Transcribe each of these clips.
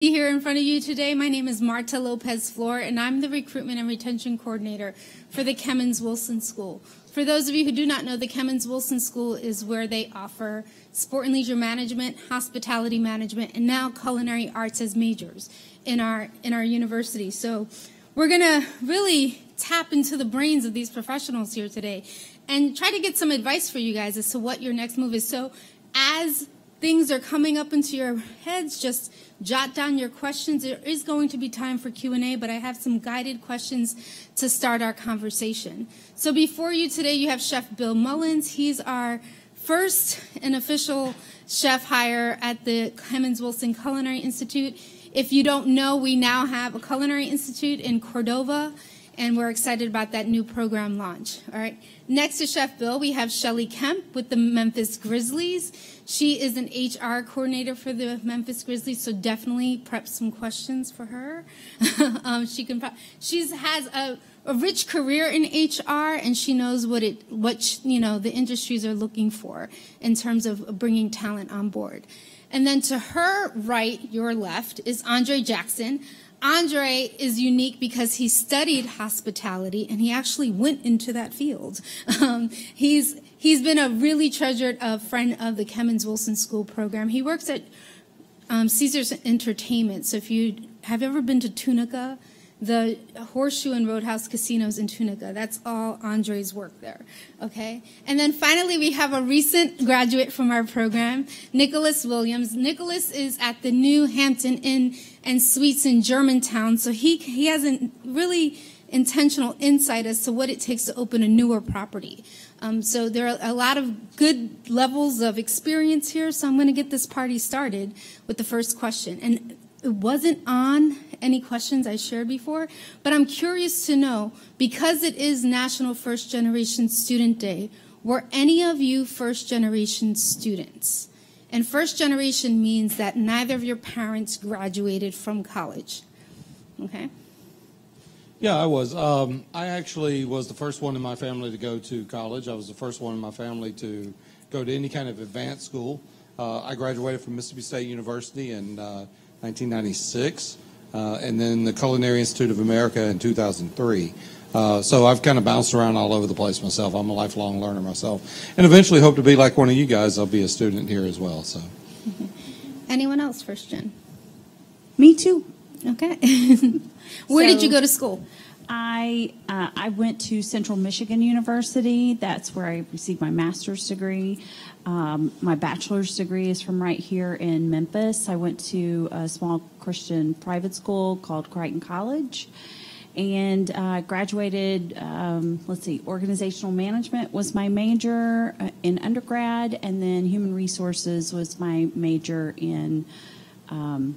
here in front of you today. My name is Marta Lopez Flor, and I'm the Recruitment and Retention Coordinator for the Kemmons Wilson School. For those of you who do not know, the Kemmons Wilson School is where they offer sport and leisure management, hospitality management, and now culinary arts as majors in our in our university. So we're gonna really tap into the brains of these professionals here today and try to get some advice for you guys as to what your next move is. So as things are coming up into your heads, just jot down your questions. There is going to be time for Q&A, but I have some guided questions to start our conversation. So before you today, you have Chef Bill Mullins. He's our first and official chef hire at the Kemmons Wilson Culinary Institute. If you don't know, we now have a culinary institute in Cordova and we're excited about that new program launch. All right. Next to Chef Bill, we have Shelly Kemp with the Memphis Grizzlies. She is an HR coordinator for the Memphis Grizzlies, so definitely prep some questions for her. um, she can. She has a, a rich career in HR, and she knows what it, what you know, the industries are looking for in terms of bringing talent on board. And then to her right, your left, is Andre Jackson. Andre is unique because he studied hospitality and he actually went into that field. Um, he's he's been a really treasured uh, friend of the Kemmons Wilson School program. He works at um, Caesars Entertainment. So if you have ever been to Tunica, the Horseshoe and Roadhouse casinos in Tunica. That's all Andre's work there. Okay? And then finally, we have a recent graduate from our program, Nicholas Williams. Nicholas is at the New Hampton Inn and Suites in Germantown, so he, he has a really intentional insight as to what it takes to open a newer property. Um, so there are a lot of good levels of experience here, so I'm going to get this party started with the first question. And it wasn't on any questions I shared before, but I'm curious to know because it is National First Generation Student Day, were any of you first generation students? And first generation means that neither of your parents graduated from college. Okay? Yeah, I was. Um, I actually was the first one in my family to go to college. I was the first one in my family to go to any kind of advanced school. Uh, I graduated from Mississippi State University in uh, 1996 uh, and then the Culinary Institute of America in 2003. Uh, so I've kind of bounced around all over the place myself. I'm a lifelong learner myself, and eventually hope to be like one of you guys. I'll be a student here as well. So, anyone else, first gen? Me too. Okay. Where so, did you go to school? I uh, I went to Central Michigan University. That's where I received my master's degree. Um, my bachelor's degree is from right here in Memphis. I went to a small Christian private school called Crichton College and uh, graduated, um, let's see, organizational management was my major uh, in undergrad, and then human resources was my major in um,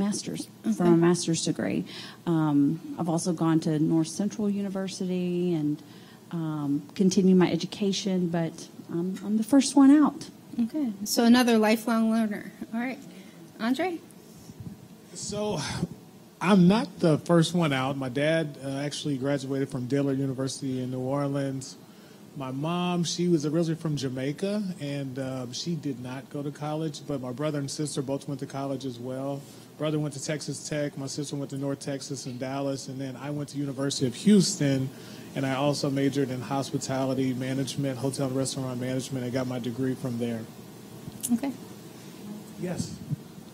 master's, okay. from a master's degree. Um, I've also gone to North Central University and um, continue my education, but I'm, I'm the first one out. Okay, so another lifelong learner. All right, Andre? So I'm not the first one out. My dad uh, actually graduated from Dillard University in New Orleans. My mom, she was originally from Jamaica, and um, she did not go to college, but my brother and sister both went to college as well. Brother went to Texas Tech, my sister went to North Texas and Dallas, and then I went to University of Houston and I also majored in hospitality management, hotel and restaurant management. I got my degree from there. Okay. Yes.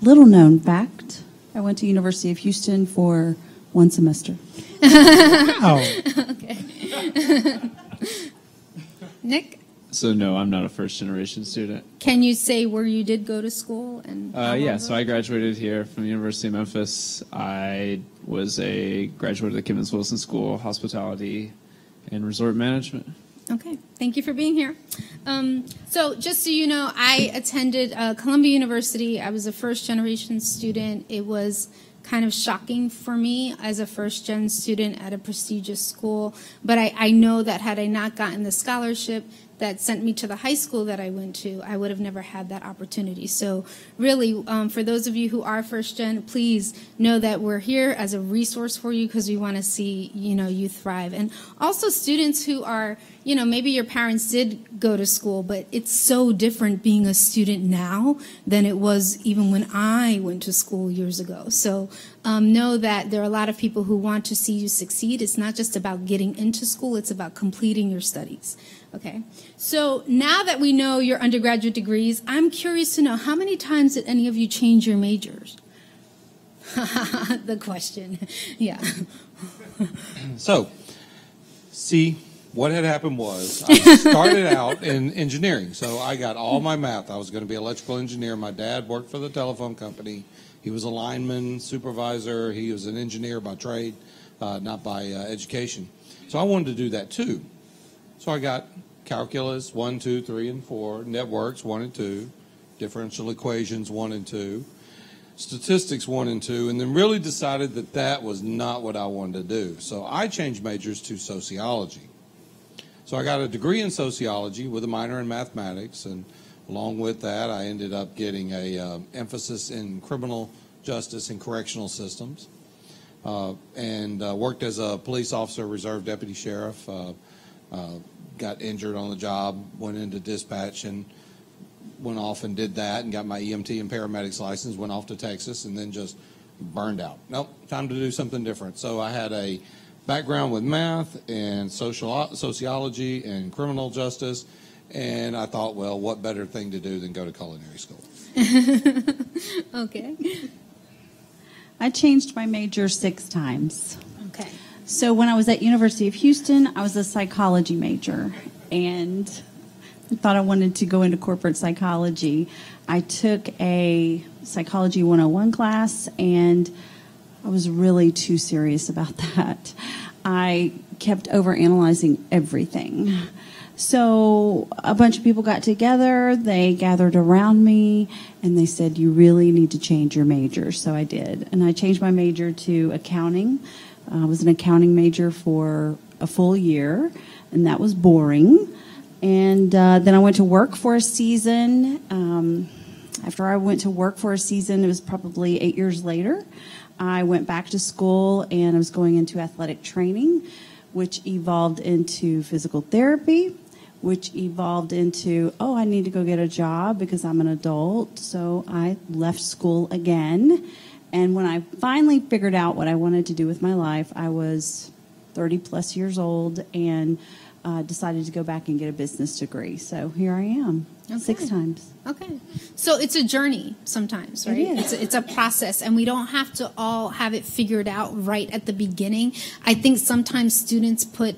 Little known fact: I went to University of Houston for one semester. oh. okay. Nick. So no, I'm not a first generation student. Can you say where you did go to school and? Uh, yeah, so I graduated here from the University of Memphis. I was a graduate of the Kemmons Wilson School, hospitality and resort management. Okay, thank you for being here. Um, so, just so you know, I attended uh, Columbia University. I was a first generation student. It was kind of shocking for me as a first gen student at a prestigious school, but I, I know that had I not gotten the scholarship, that sent me to the high school that I went to, I would have never had that opportunity. So, really, um, for those of you who are first gen, please know that we're here as a resource for you because we want to see you know you thrive, and also students who are you know, maybe your parents did go to school, but it's so different being a student now than it was even when I went to school years ago. So um, know that there are a lot of people who want to see you succeed. It's not just about getting into school, it's about completing your studies. Okay. So now that we know your undergraduate degrees, I'm curious to know how many times did any of you change your majors? the question. Yeah. So, see, what had happened was I started out in engineering. So I got all my math. I was going to be an electrical engineer. My dad worked for the telephone company. He was a lineman, supervisor. He was an engineer by trade, uh, not by uh, education. So I wanted to do that too. So I got calculus one, two, three, and four, networks one and two, differential equations one and two, statistics one and two, and then really decided that that was not what I wanted to do. So I changed majors to sociology. So I got a degree in sociology with a minor in mathematics, and along with that, I ended up getting a uh, emphasis in criminal justice and correctional systems, uh, and uh, worked as a police officer, reserve deputy sheriff. Uh, got injured on the job, went into dispatch, and went off and did that, and got my EMT and paramedics license. Went off to Texas, and then just burned out. Nope, time to do something different. So I had a background with math and social sociology and criminal justice, and I thought, well, what better thing to do than go to culinary school? Okay. I changed my major six times. Okay. So when I was at University of Houston, I was a psychology major and I thought I wanted to go into corporate psychology. I took a psychology 101 class and I was really too serious about that. I kept overanalyzing everything. So a bunch of people got together, they gathered around me, and they said, You really need to change your major. So I did. And I changed my major to accounting. I was an accounting major for a full year, and that was boring. And uh, then I went to work for a season. Um, after I went to work for a season, it was probably eight years later. I went back to school and I was going into athletic training, which evolved into physical therapy, which evolved into, oh, I need to go get a job because I'm an adult. So I left school again. And when I finally figured out what I wanted to do with my life, I was 30 plus years old and uh, decided to go back and get a business degree. So here I am, six times. Okay. So it's a journey sometimes, right? is. It's, it's a process, and we don't have to all have it figured out right at the beginning. I think sometimes students put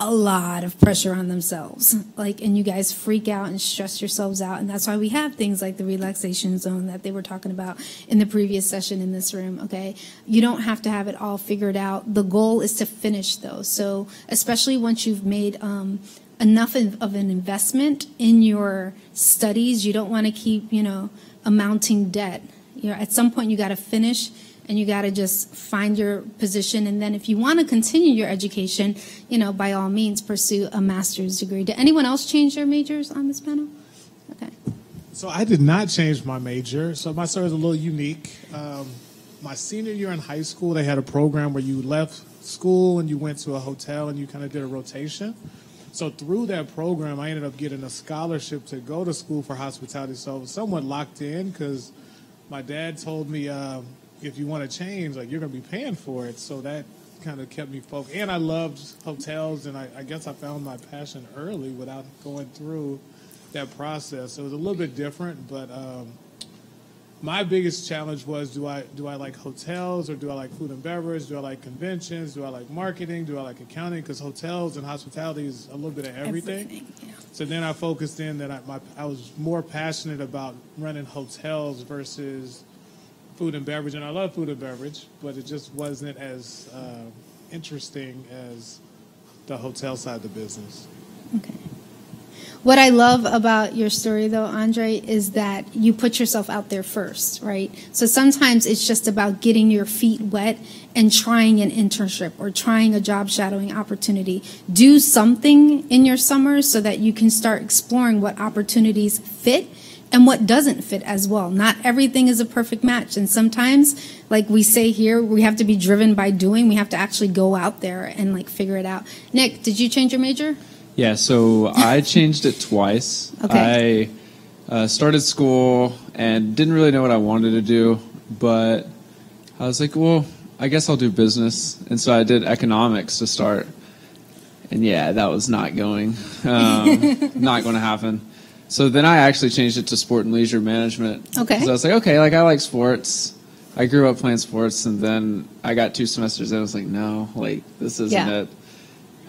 a lot of pressure on themselves, like, and you guys freak out and stress yourselves out, and that's why we have things like the relaxation zone that they were talking about in the previous session in this room. Okay, you don't have to have it all figured out. The goal is to finish though. So especially once you've made um, enough of, an investment in your studies, you don't want to keep, you know, amounting debt. You know, at some point you got to finish and you got to just find your position. And then if you want to continue your education, you know, by all means pursue a master's degree. Did anyone else change their majors on this panel? Okay. So I did not change my major. So my story is a little unique. Um, my senior year in high school, they had a program where you left school and you went to a hotel and you kind of did a rotation. So through that program, I ended up getting a scholarship to go to school for hospitality. So I was somewhat locked in because my dad told me um, if you want to change, like you're going to be paying for it. So that kind of kept me focused. And I loved hotels, and I, I guess I found my passion early without going through that process. So it was a little bit different, but um, my biggest challenge was do I do I like hotels or do I like food and beverage? Do I like conventions? Do I like marketing? Do I like accounting? Because hotels and hospitality is a little bit of everything. yeah. So then I focused in that I, my, I was more passionate about running hotels versus food and beverage, and I love food and beverage, but it just wasn't as uh, interesting as the hotel side of the business. Okay. What I love about your story, though, Andre, is that you put yourself out there first, right? So sometimes it's just about getting your feet wet and trying an internship or trying a job shadowing opportunity. Do something in your summer so that you can start exploring what opportunities fit and what doesn't fit as well. Not everything is a perfect match. And sometimes, like we say here, we have to be driven by doing. We have to actually go out there and like figure it out. Nick, did you change your major? Yeah, so I changed it twice. Okay. I uh, started school and didn't really know what I wanted to do, but I was like, well, I guess I'll do business. And so I did economics to start. And yeah, that was not going, um, not going to happen. So then I actually changed it to sport and leisure management. Okay. So I was like, okay, like I like sports. I grew up playing sports, and then I got two semesters, and I was like, no, like this isn't Yeah.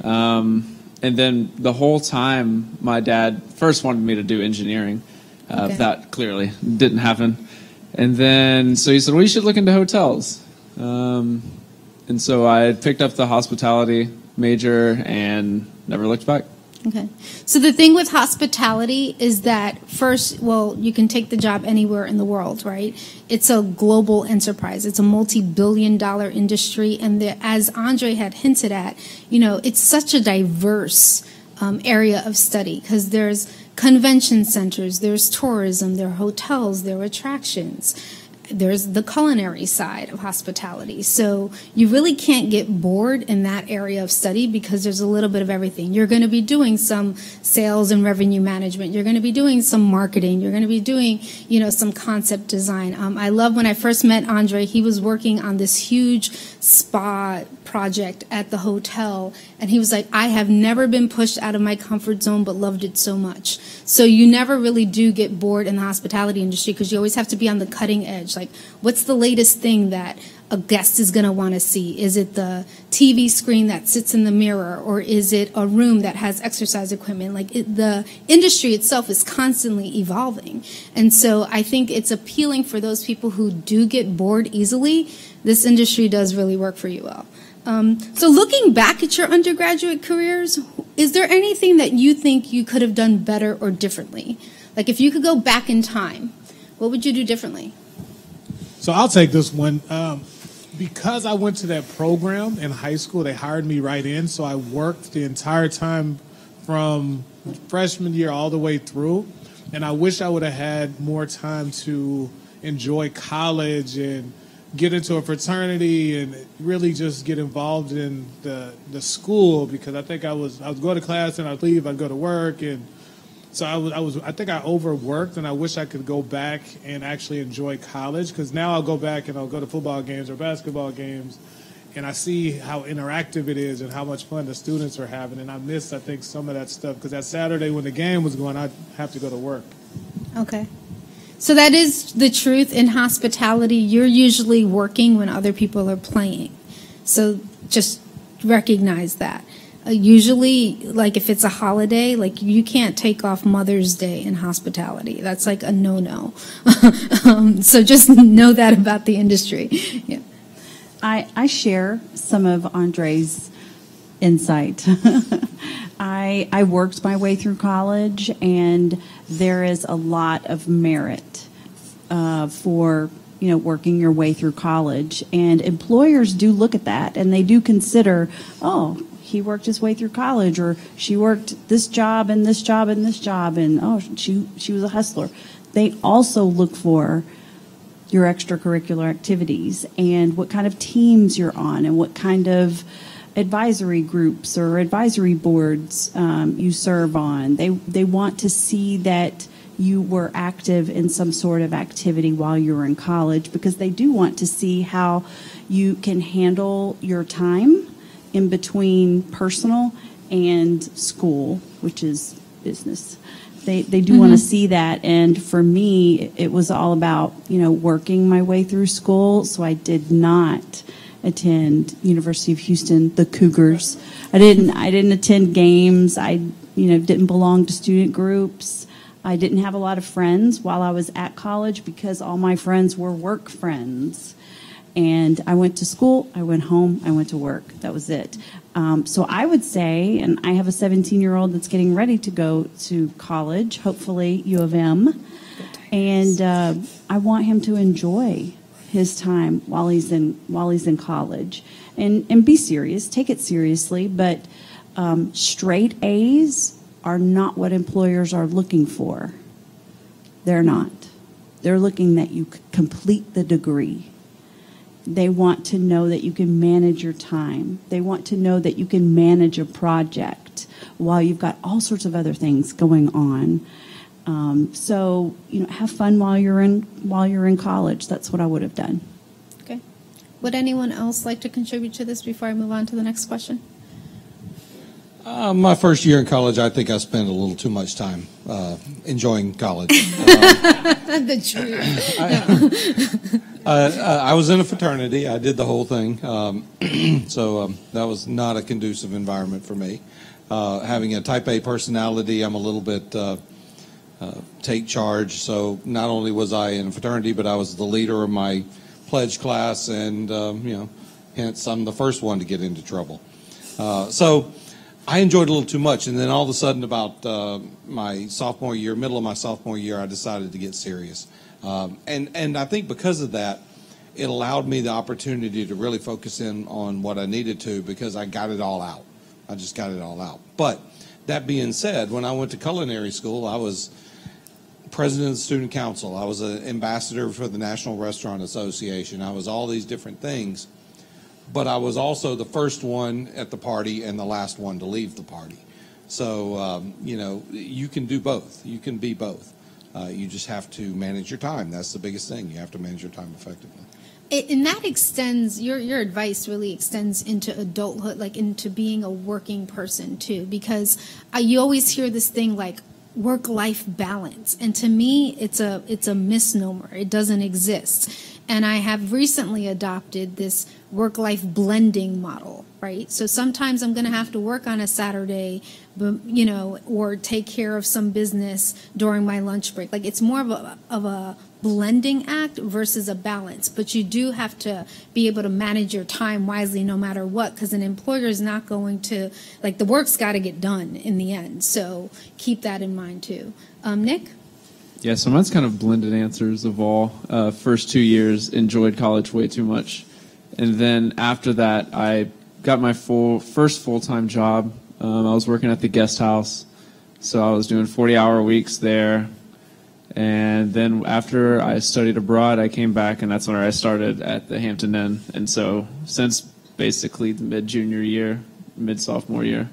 it. Um, and then the whole time, my dad first wanted me to do engineering. Uh, Okay. That clearly didn't happen. And then, so he said, well, you should look into hotels. Um, and so I picked up the hospitality major and never looked back. Okay. So the thing with hospitality is that first, well, you can take the job anywhere in the world, right? It's a global enterprise. It's a multi-billion dollar industry. And the, as Andre had hinted at, you know, it's such a diverse um, area of study because there's convention centers, there's tourism, there are hotels, there are attractions there's the culinary side of hospitality. So you really can't get bored in that area of study because there's a little bit of everything. You're going to be doing some sales and revenue management. You're going to be doing some marketing. You're going to be doing, you know, some concept design. Um, I love when I first met Andre, he was working on this huge spa project at the hotel. And he was like, I have never been pushed out of my comfort zone, but loved it so much. So you never really do get bored in the hospitality industry because you always have to be on the cutting edge. Like, what's the latest thing that a guest is going to want to see? Is it the TV screen that sits in the mirror, or is it a room that has exercise equipment? Like, it, the industry itself is constantly evolving. And so I think it's appealing for those people who do get bored easily. This industry does really work for you well. Um, so, looking back at your undergraduate careers, is there anything that you think you could have done better or differently? Like, if you could go back in time, what would you do differently? So I'll take this one. Um, because I went to that program in high school, they hired me right in. So I worked the entire time from freshman year all the way through. And I wish I would have had more time to enjoy college and get into a fraternity and really just get involved in the the school because I think I was I was going to class and I'd leave, I'd go to work and so I was, I was, I think I overworked, and I wish I could go back and actually enjoy college. Because now I'll go back and I'll go to football games or basketball games, and I see how interactive it is and how much fun the students are having. And I miss, I think, some of that stuff because that Saturday when the game was going, I'd have to go to work. Okay. So that is the truth in hospitality. You're usually working when other people are playing. So just recognize that. Usually, like if it's a holiday, like you can't take off Mother's Day in hospitality. That's like a no no. um, so just know that about the industry. Yeah. I, I share some of Andre's insight. I, I worked my way through college, and there is a lot of merit uh, for you know working your way through college, and employers do look at that, and they do consider, oh, he worked his way through college, or she worked this job and this job and this job, and oh, she she was a hustler. They also look for your extracurricular activities and what kind of teams you're on and what kind of advisory groups or advisory boards um, you serve on. They they want to see that you were active in some sort of activity while you were in college because they do want to see how you can handle your time in between personal and school, which is business they, they do want to mm-hmm. see that. And for me, it was all about, you know, working my way through school. So I did not attend University of Houston, the Cougars. I didn't, I didn't attend games. I, you know, didn't belong to student groups. I didn't have a lot of friends while I was at college because all my friends were work friends. And I went to school, I went home, I went to work. That was it. Um, so I would say, and I have a 17 year old that's getting ready to go to college, hopefully U of M, and uh, I want him to enjoy his time while he's in while he's in college, and and be serious, take it seriously. But um, straight A's are not what employers are looking for. They're not. They're looking that you complete the degree. They want to know that you can manage your time. They want to know that you can manage a project while you've got all sorts of other things going on. Um, so you know, have fun while you're in while you're in college. That's what I would have done. Okay. Would anyone else like to contribute to this before I move on to the next question? Uh, my first year in college, I think I spent a little too much time uh, enjoying college. the truth. Uh, uh, I was in a fraternity. I did the whole thing. Um, so um, that was not a conducive environment for me. Uh, having a type A personality, I'm a little bit uh, uh, take charge. So not only was I in a fraternity, but I was the leader of my pledge class, and um, you know, hence I'm the first one to get into trouble. Uh, so I enjoyed a little too much, and then all of a sudden, about uh, my sophomore year, middle of my sophomore year, I decided to get serious. Um, and and I think because of that, it allowed me the opportunity to really focus in on what I needed to because I got it all out. I just got it all out. But that being said, when I went to culinary school, I was president of the student council. I was an ambassador for the National Restaurant Association. I was all these different things. But I was also the first one at the party and the last one to leave the party. So, um, you know, you can do both. You can be both. Uh, you just have to manage your time. That's the biggest thing. You have to manage your time effectively. And that extends your your advice really extends into adulthood, like into being a working person too, because uh, you always hear this thing like work life balance, and to me, it's a it's a misnomer. It doesn't exist, and I have recently adopted this work life blending model. Right, so sometimes I'm going to have to work on a Saturday, you know, or take care of some business during my lunch break. Like it's more of a of a blending act versus a balance. But you do have to be able to manage your time wisely no matter what, because an employer is not going to, like, the work's got to get done in the end. So keep that in mind too. Um, Nick? Yeah, so mine's kind of blended answers of all. Uh, first two years, enjoyed college way too much. And then after that, I got my full first full time job. Um, I was working at the guest house. So I was doing 40 hour weeks there. And then after I studied abroad, I came back, and that's when I started at the Hampton Inn. And so since basically the mid junior year, mid sophomore year,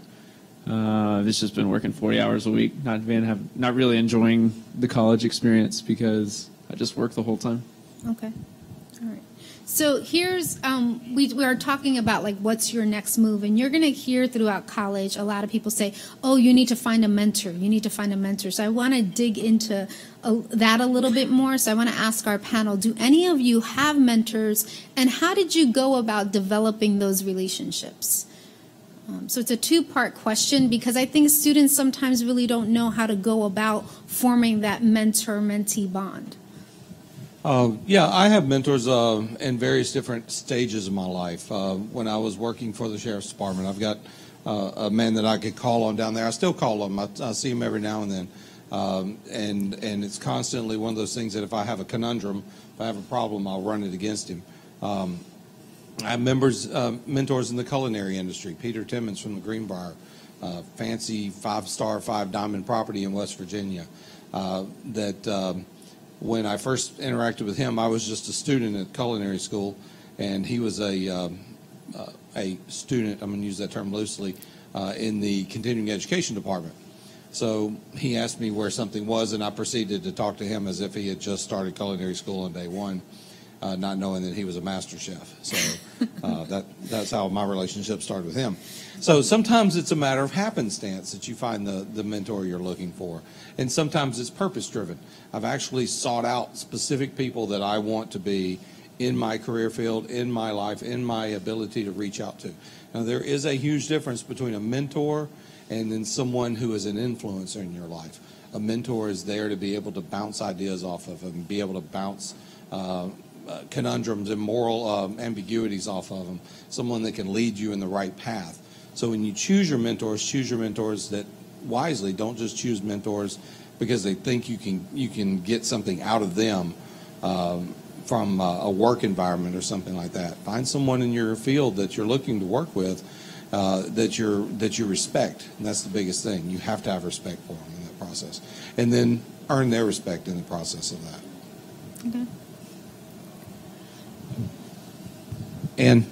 uh, it's just been working 40 hours a week, not being have not really enjoying the college experience because I just work the whole time. Okay. All right. So here's um, we we are talking about like what's your next move, and you're going to hear throughout college a lot of people say, "Oh, you need to find a mentor. You need to find a mentor." So I want to dig into a, that a little bit more. So I want to ask our panel: Do any of you have mentors, and how did you go about developing those relationships? Um, so it's a two-part question because I think students sometimes really don't know how to go about forming that mentor-mentee bond. Uh, yeah, I have mentors uh, in various different stages of my life. Uh, when I was working for the sheriff's department, I've got uh, a man that I could call on down there. I still call him. I, I see him every now and then, um, and and it's constantly one of those things that if I have a conundrum, if I have a problem, I'll run it against him. Um, I have members, uh, mentors in the culinary industry. Peter Timmins from the Greenbrier, uh, fancy five-star, five-diamond property in West Virginia. Uh, that um, when I first interacted with him, I was just a student at culinary school, and he was a um, uh, a student. I'm going to use that term loosely uh, in the continuing education department. So he asked me where something was, and I proceeded to talk to him as if he had just started culinary school on day one uh, not knowing that he was a master chef. So uh, that that's how my relationship started with him. So sometimes it's a matter of happenstance that you find the the mentor you're looking for, and sometimes it's purpose driven. I've actually sought out specific people that I want to be in my career field, in my life, in my ability to reach out to. Now there is a huge difference between a mentor and then someone who is an influencer in your life. A mentor is there to be able to bounce ideas off of and be able to bounce uh, conundrums and moral um, ambiguities off of them, someone that can lead you in the right path. So when you choose your mentors, choose your mentors that wisely. Don't just choose mentors because they think you can you can get something out of them um, from uh, a work environment or something like that. Find someone in your field that you're looking to work with uh, that you're that you respect, and that's the biggest thing. You have to have respect for them in that process, and then earn their respect in the process of that. Okay. And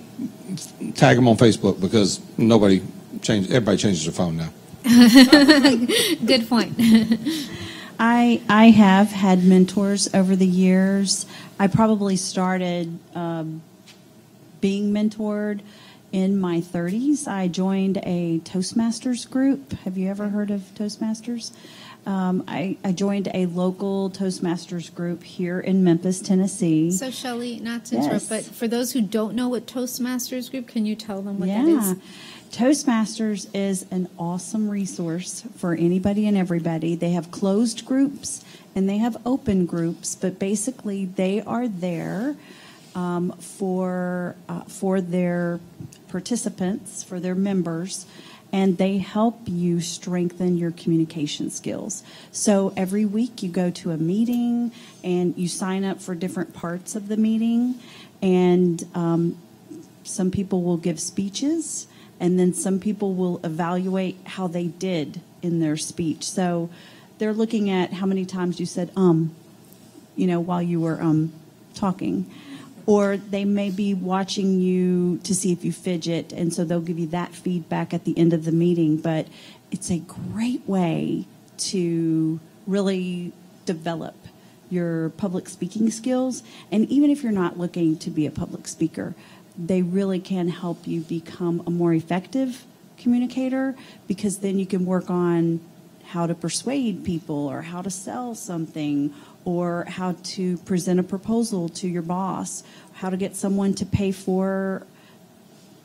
tag them on Facebook because nobody change. Everybody changes their phone now. Good point. I I have had mentors over the years. I probably started um, being mentored in my 30s. I joined a Toastmasters group. Have you ever heard of Toastmasters? Um, I, I joined a local Toastmasters group here in Memphis, Tennessee. so, Shelley, not to Yes. interrupt, but for those who don't know what Toastmasters Group, can you tell them what yeah. that is? Toastmasters is an awesome resource for anybody and everybody. They have closed groups and they have open groups, but basically they are there um, for uh, for their participants, for their members, and they help you strengthen your communication skills. So every week you go to a meeting and you sign up for different parts of the meeting, and um, some people will give speeches, and then some people will evaluate how they did in their speech. So they're looking at how many times you said um, you know, while you were um, talking. Or they may be watching you to see if you fidget, and so they'll give you that feedback at the end of the meeting. But it's a great way to really develop your public speaking skills. And even if you're not looking to be a public speaker, they really can help you become a more effective communicator because then you can work on how to persuade people or how to sell something or how to present a proposal to your boss, how to get someone to pay for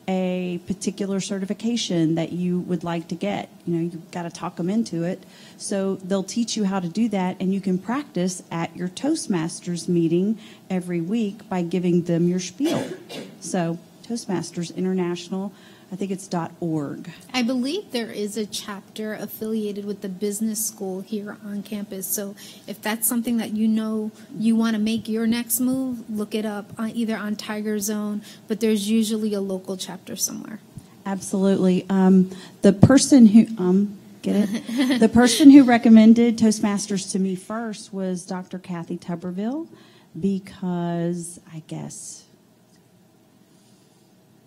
a particular certification that you would like to get. You know, you've got to talk them into it. So they'll teach you how to do that, and you can practice at your Toastmasters meeting every week by giving them your spiel. So, Toastmasters International, I think it's .org. I believe there is a chapter affiliated with the business school here on campus. So if that's something that you know you want to make your next move, look it up on, either on Tiger Zone, but there's usually a local chapter somewhere. Absolutely. Um, the person who um, get it, the person who recommended Toastmasters to me first was Dr. Kathy Tuberville, because I guess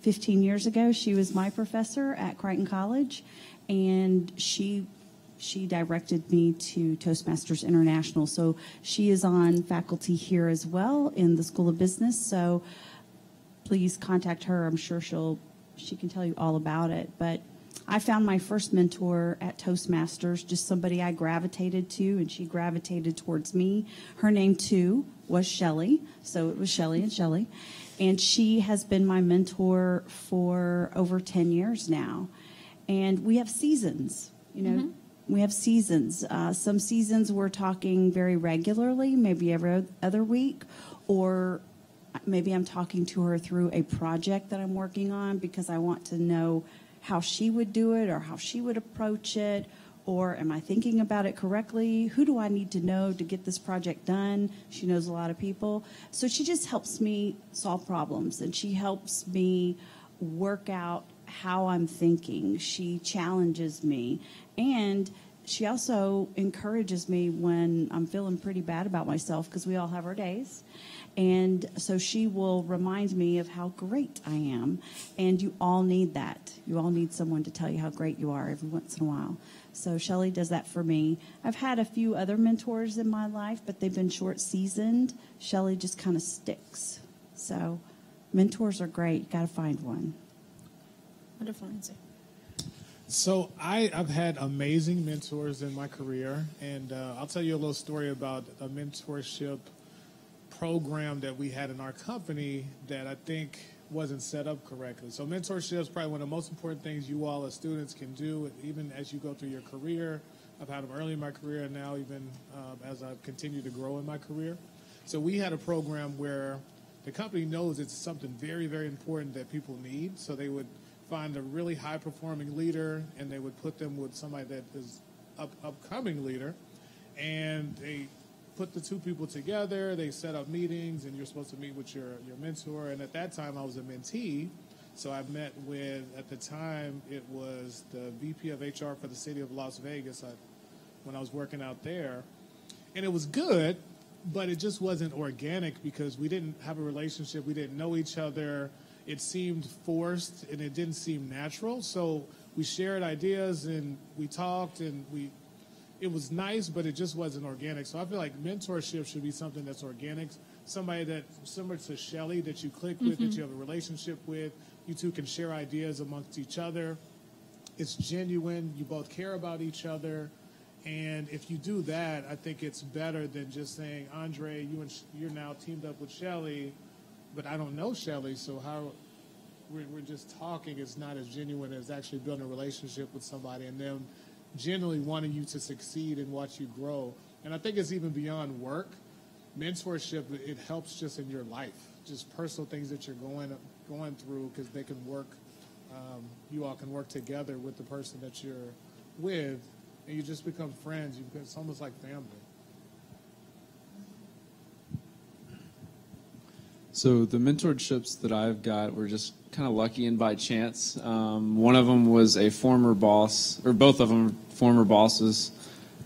15 years ago she was my professor at Crichton College, and she she directed me to Toastmasters International. So she is on faculty here as well in the School of Business. So please contact her. I'm sure she'll she can tell you all about it. But I found my first mentor at Toastmasters, just somebody I gravitated to, and she gravitated towards me. Her name too was Shelley, so it was Shelley and Shelley, and she has been my mentor for over 10 years now. And we have seasons, you know. We have seasons. Uh, some seasons we're talking very regularly, maybe every other week, or maybe I'm talking to her through a project that I'm working on because I want to know how she would do it or how she would approach it or am I thinking about it correctly? Who do I need to know to get this project done? She knows a lot of people. So she just helps me solve problems and she helps me work out how I'm thinking. She challenges me and she also encourages me when I'm feeling pretty bad about myself because we all have our days. And so she will remind me of how great I am. And you all need that. You all need someone to tell you how great you are every once in a while. So Shelley does that for me. I've had a few other mentors in my life, but they've been short seasoned. Shelley just kind of sticks. So mentors are great. You got to find one. Wonderful answer. So I, I've had amazing mentors in my career, and uh, I'll tell you a little story about a mentorship program that we had in our company that I think wasn't set up correctly. So mentorship is probably one of the most important things you all as students can do, even as you go through your career. I've had them early in my career, and now even um, as I've continued to grow in my career. So we had a program where the company knows it's something very, very important that people need. So they would find a really high performing leader and they would put them with somebody that is up upcoming leader and they put the two people together they set up meetings and you're supposed to meet with your, your mentor and at that time i was a mentee so i met with at the time it was the vp of hr for the city of las vegas I, when i was working out there and it was good, but it just wasn't organic because we didn't have a relationship. We didn't know each other. It seemed forced and it didn't seem natural. So we shared ideas and we talked and we. It was nice, but it just wasn't organic. So I feel like mentorship should be something that's organic. Somebody that similar to Shelly that you click with, that mm-hmm. you have a relationship with. You two can share ideas amongst each other. It's genuine. You both care about each other. And if you do that, I think it's better than just saying, Andre, you and Sh- you're now teamed up with Shelly, but I don't know Shelly, so how we're, we're just talking is not as genuine as actually building a relationship with somebody and them genuinely wanting you to succeed and watch you grow. And I think it's even beyond work. Mentorship it helps just in your life, just personal things that you're going going through because they can work. Um, you all can work together with the person that you're with and you just become friends. You become, it's almost like family. So the mentorships that I've got were just kind of lucky and by chance. Um, one of them was a former boss, or both of them former bosses.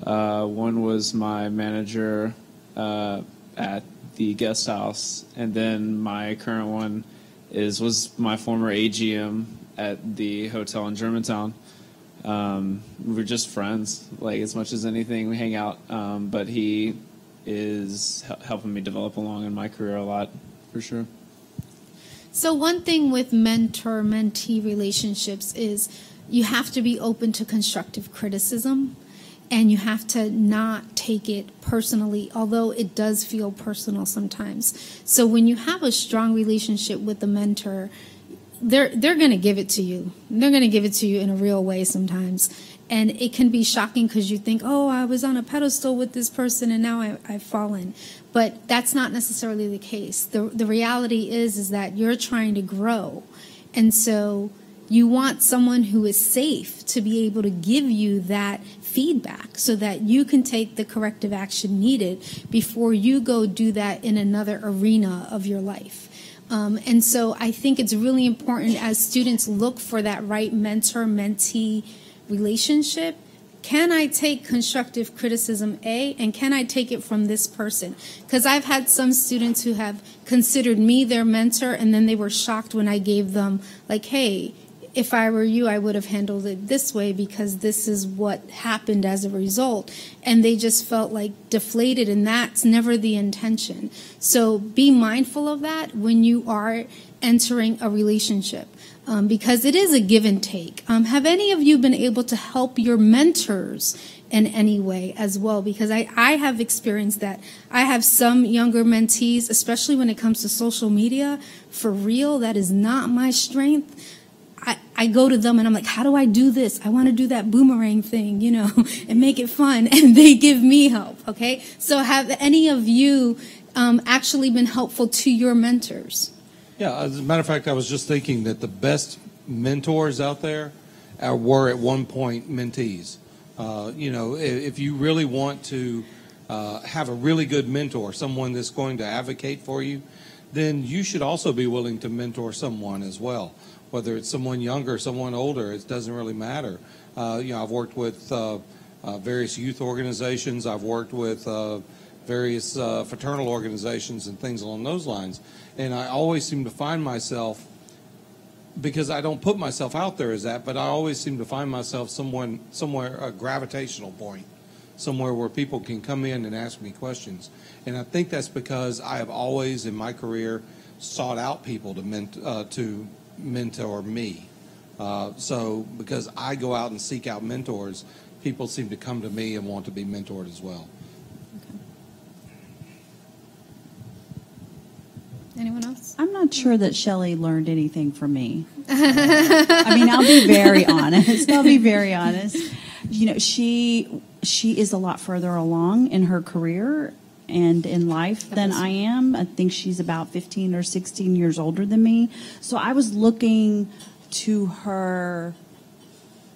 Uh, one was my manager uh, at the guest house, and then my current one is was my former AGM at the hotel in Germantown. Um, we're just friends, like as much as anything. We hang out, um, but he is hel- helping me develop along in my career a lot, for sure. So, one thing with mentor mentee relationships is you have to be open to constructive criticism and you have to not take it personally, although it does feel personal sometimes. So, when you have a strong relationship with the mentor, they're they're going to give it to you. They're going to give it to you in a real way sometimes, and it can be shocking because you think, "Oh, I was on a pedestal with this person, and now I, I've fallen." But that's not necessarily the case. the The reality is is that you're trying to grow, and so you want someone who is safe to be able to give you that feedback so that you can take the corrective action needed before you go do that in another arena of your life. Um, and so I think it's really important as students look for that right mentor mentee relationship. Can I take constructive criticism A and can I take it from this person? Because I've had some students who have considered me their mentor and then they were shocked when I gave them, like, hey, if I were you, I would have handled it this way because this is what happened as a result. And they just felt like deflated, and that's never the intention. So be mindful of that when you are entering a relationship. Um, because it is a give and take. Um, have any of you been able to help your mentors in any way as well? Because I, I have experienced that. I have some younger mentees, especially when it comes to social media, for real, that is not my strength. I, I go to them and I'm like, how do I do this? I want to do that boomerang thing, you know, and make it fun. And they give me help. Okay. So have any of you um, actually been helpful to your mentors? Yeah, as a matter of fact, I was just thinking that the best mentors out there are, were at one point mentees. Uh, you know, if, you really want to uh, have a really good mentor, someone that's going to advocate for you, then you should also be willing to mentor someone as well whether it's someone younger, someone older, it doesn't really matter. Uh, you know, I've worked with uh, uh, various youth organizations. I've worked with uh, various uh, fraternal organizations and things along those lines. And I always seem to find myself, because I don't put myself out there as that, but I always seem to find myself someone, somewhere, a gravitational point, somewhere where people can come in and ask me questions. And I think that's because I have always in my career sought out people to, ment- uh, to mentor me. Uh, so because I go out and seek out mentors, people seem to come to me and want to be mentored as well. Anyone else? I'm not sure that Shelley learned anything from me. I mean, I'll be very honest. I'll be very honest. You know, she she is a lot further along in her career and in life than I am. I think she's about 15 or 16 years older than me. So I was looking to her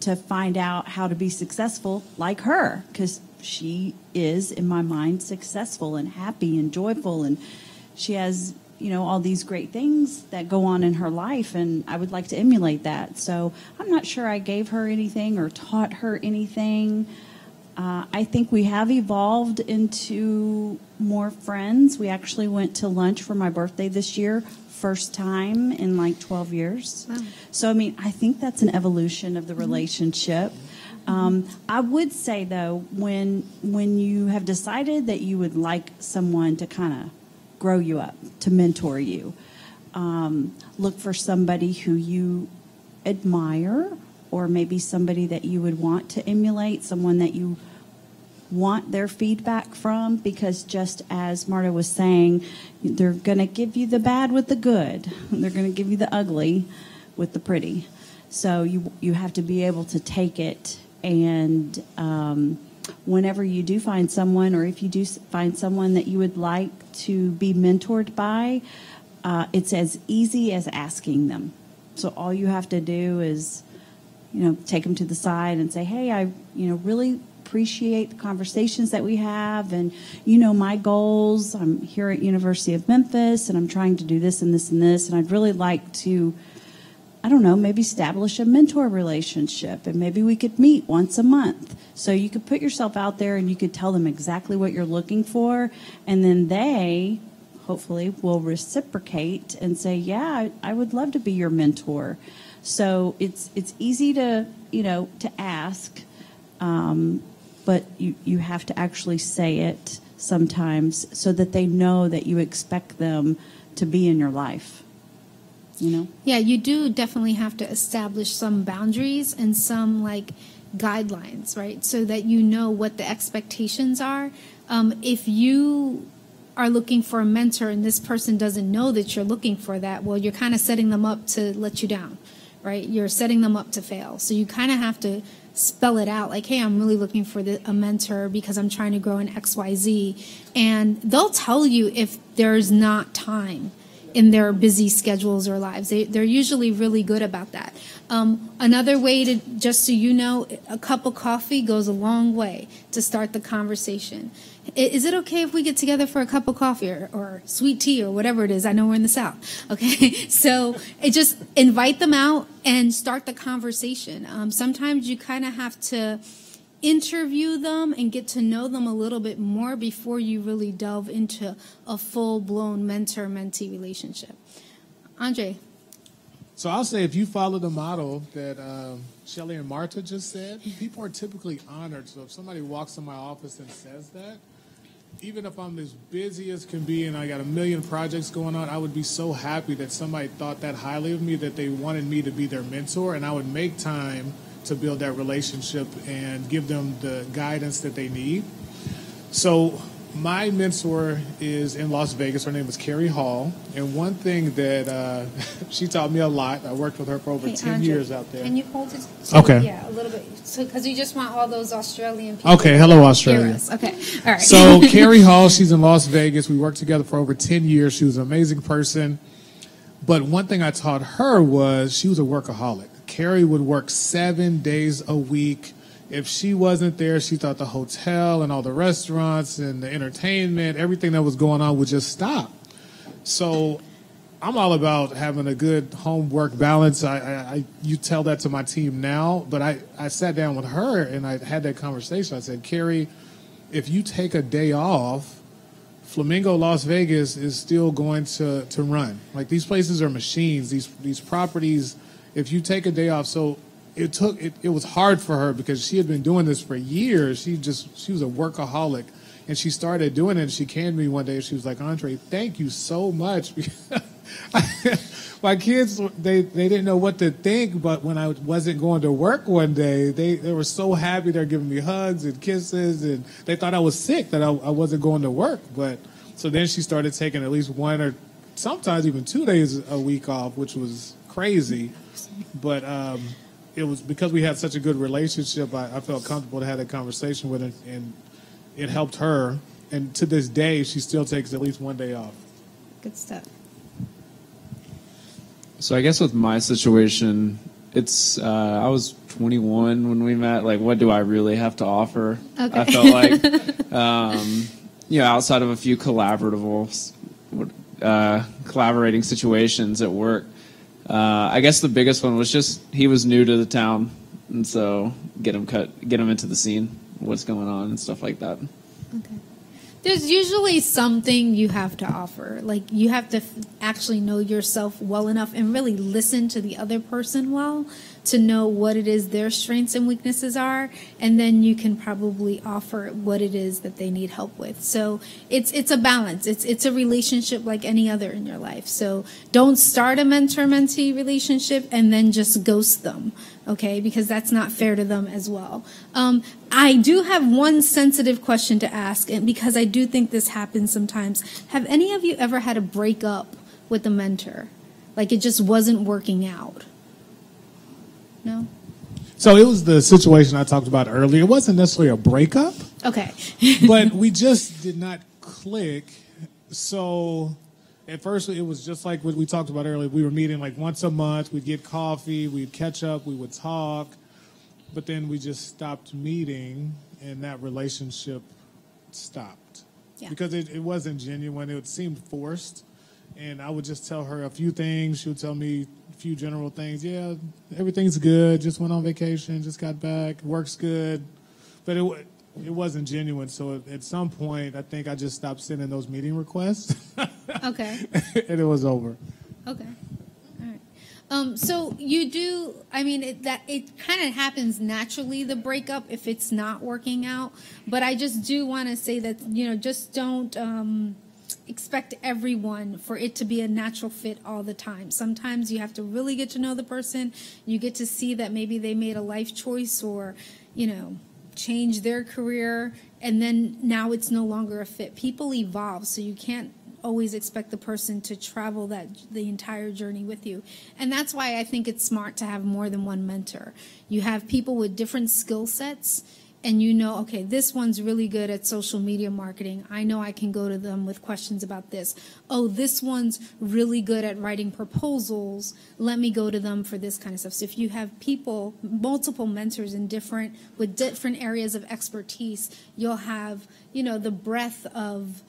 to find out how to be successful like her because she is in my mind successful and happy and joyful and she has you know all these great things that go on in her life and i would like to emulate that so i'm not sure i gave her anything or taught her anything Uh, I think we have evolved into more friends. We actually went to lunch for my birthday this year, first time in like 12 years. Wow. So, I mean, I think that's an evolution of the relationship. Um, I would say though, when when you have decided that you would like someone to kind of grow you up, to mentor you, um, look for somebody who you admire, or maybe somebody that you would want to emulate, someone that you want their feedback from because just as Marta was saying, they're going to give you the bad with the good. They're going to give you the ugly with the pretty. So you you have to be able to take it and um, whenever you do find someone or if you do find someone that you would like to be mentored by, uh, it's as easy as asking them. So all you have to do is you know, take them to the side and say, "Hey, I, you know, really appreciate the conversations that we have, and you know, my goals. I'm here at University of Memphis, and I'm trying to do this and this and this, and I'd really like to." I don't know, maybe establish a mentor relationship and maybe we could meet once a month. So you could put yourself out there and you could tell them exactly what you're looking for. And then they, hopefully, will reciprocate and say, Yeah, I, I would love to be your mentor. So it's, it's easy to, you know, to ask, um, but you, you have to actually say it sometimes so that they know that you expect them to be in your life. You know? Yeah, you do definitely have to establish some boundaries and some like guidelines, right? So that you know what the expectations are. Um, if you are looking for a mentor and this person doesn't know that you're looking for that, well, you're kind of setting them up to let you down, right? You're setting them up to fail. So you kind of have to spell it out like, hey, I'm really looking for the, a mentor because I'm trying to grow in XYZ. And they'll tell you if there's not time in their busy schedules or lives. They, they're usually really good about that. Um, another way to, just so you know, a cup of coffee goes a long way to start the conversation. Is it okay if we get together for a cup of coffee or, or sweet tea or whatever it is? I know we're in the South. Okay. so it just invite them out and start the conversation. Um, sometimes you kind of have to interview them and get to know them a little bit more before you really delve into a full blown mentor mentee relationship. Andre, So I'll say if you follow the model that um, Shelly and Marta just said, people are typically honored. So if somebody walks in my office and says that, even if I'm as busy as can be and I got a million projects going on, I would be so happy that somebody thought that highly of me that they wanted me to be their mentor, and I would make time to build that relationship and give them the guidance that they need. So my mentor is in Las Vegas. Her name is Carrie Hall, and one thing that uh, she taught me a lot. I worked with her for over Hey, ten Andre, years out there. Can you hold it? so- Okay. Yeah, a little bit. So, because you just want all those Australian people. Okay, hello, to Australia. us. Okay, all right. So Carrie Hall, she's in Las Vegas. We worked together for over ten years. She was an amazing person. But one thing I taught her was she was a workaholic. Carrie would work seven days a week. If she wasn't there, she thought the hotel and all the restaurants and the entertainment, everything that was going on would just stop. So I'm all about having a good home work balance. I, I, you tell that to my team now, but I, I sat down with her and I had that conversation. I said, Carrie, if you take a day off, Flamingo Las Vegas is still going to, to run. Like these places are machines. These these properties. If you take a day off, so it took it, it was hard for her because she had been doing this for years. She just she was a workaholic, and she started doing it. And she came to me one day. She was like, Andre, thank you so much. My kids they they didn't know what to think, but when I wasn't going to work one day, they they were so happy. They're giving me hugs and kisses, and they thought I was sick that I, I wasn't going to work. But so then she started taking at least one or sometimes even two days a week off, which was crazy. But um, it was because we had such a good relationship. I, I felt comfortable to have that conversation with her, and it helped her. And to this day, she still takes at least one day off. Good stuff. So I guess with my situation, it's uh, I was 21 when we met. Like, what do I really have to offer? Okay. I felt like, um, you know, outside of a few collaborative, uh, collaborating situations at work, uh, I guess the biggest one was just he was new to the town, and so get him cut, get him into the scene, what's going on and stuff like that. Okay. There's usually something you have to offer. Like you have to f- actually know yourself well enough and really listen to the other person well to know what it is their strengths and weaknesses are, and then you can probably offer what it is that they need help with. So it's it's a balance. It's it's a relationship like any other in your life. So don't start a mentor mentee relationship and then just ghost them, okay? Because that's not fair to them as well. Um, I do have one sensitive question to ask, and because I do think this happens sometimes. Have any of you ever had a breakup with a mentor? Like it just wasn't working out? No? So it was the situation I talked about earlier. It wasn't necessarily a breakup, Okay. but we just did not click. So at first it was just like what we talked about earlier. We were meeting like once a month. We'd get coffee, we'd catch up, we would talk, but then we just stopped meeting, and that relationship stopped Yeah. because it, it wasn't genuine. It seemed forced, and I would just tell her a few things. She would tell me few general things. Yeah, everything's good. Just went on vacation. Just got back. Works good, but it it wasn't genuine. So at some point, I think I just stopped sending those meeting requests, okay. and it was over. Okay. All right. Um, so you do. I mean, it, that it kind of happens naturally. The breakup if it's not working out. But I just do want to say that you know, just don't um, expect everyone for it to be a natural fit all the time. Sometimes you have to really get to know the person. You get to see that maybe they made a life choice or, you know, change their career and then now it's no longer a fit. People evolve, so you can't always expect the person to travel that the entire journey with you. And that's why I think it's smart to have more than one mentor. You have people with different skill sets and you know, okay, this one's really good at social media marketing. I know I can go to them with questions about this. Oh, this one's really good at writing proposals. Let me go to them for this kind of stuff. So if you have people, multiple mentors in different with different areas of expertise, you'll have, you know, the breadth of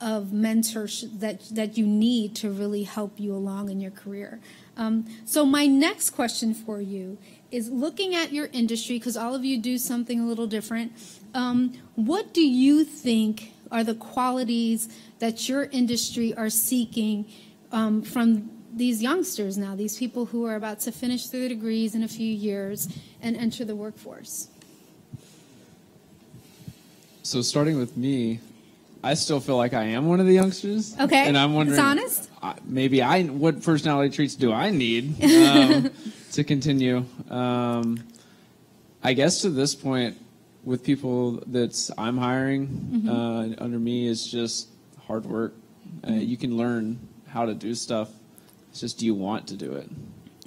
of mentors that that you need to really help you along in your career. Um, so my next question for you is looking at your industry because all of you do something a little different. Um, what do you think are the qualities that your industry are seeking um, from these youngsters now, these people who are about to finish their degrees in a few years and enter the workforce? So starting with me, I still feel like I am one of the youngsters. Okay, and I'm it's wondering, honest. uh, maybe I what personality traits do I need um, to continue? Um, I guess to this point, with people that I'm hiring Mm-hmm. uh, under me, is just hard work. Uh, you can learn how to do stuff. It's just do you want to do it?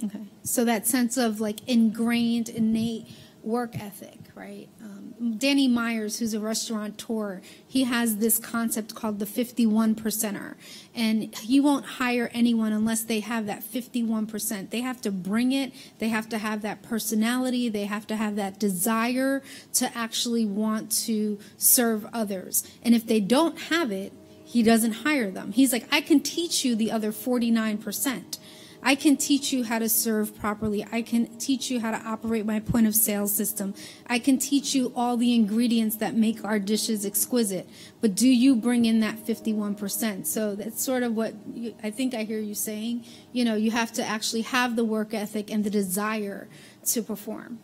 Okay. So that sense of like ingrained, innate work ethic, right? Um, Danny Meyers, who's a restaurateur, he has this concept called the 51 percenter. And he won't hire anyone unless they have that 51%. They have to bring it, they have to have that personality, they have to have that desire to actually want to serve others. And if they don't have it, he doesn't hire them. He's like, I can teach you the other 49%. I can teach you how to serve properly. I can teach you how to operate my point of sale system. I can teach you all the ingredients that make our dishes exquisite. But do you bring in that 51%? So that's sort of what you, I think I hear you saying. You know, you have to actually have the work ethic and the desire to perform.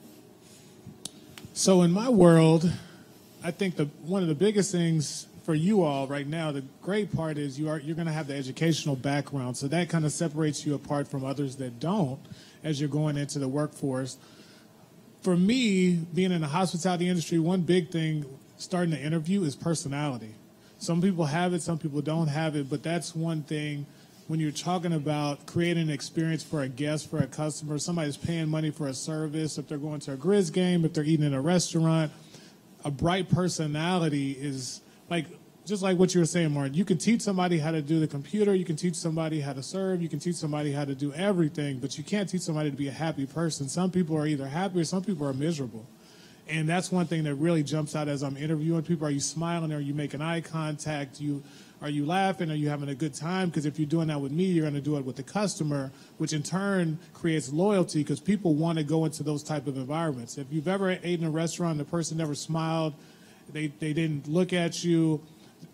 So in my world, I think the one of the biggest things for you all right now, the great part is you are you're going to have the educational background, so that kind of separates you apart from others that don't as you're going into the workforce. For me, being in the hospitality industry, one big thing starting to interview is personality. Some people have it, some people don't have it, but that's one thing when you're talking about creating an experience for a guest, for a customer, somebody's paying money for a service, if they're going to a Grizz game, if they're eating in a restaurant, a bright personality is like just like what you were saying, Martin. You can teach somebody how to do the computer, you can teach somebody how to serve, you can teach somebody how to do everything, but you can't teach somebody to be a happy person. Some people are either happy or some people are miserable. And that's one thing that really jumps out as I'm interviewing people. Are you smiling? Are you making eye contact? You are you laughing? Are you having a good time? Because if you're doing that with me, you're going to do it with the customer, which in turn creates loyalty because people want to go into those type of environments. If you've ever ate in a restaurant and the person never smiled, they, they didn't look at you,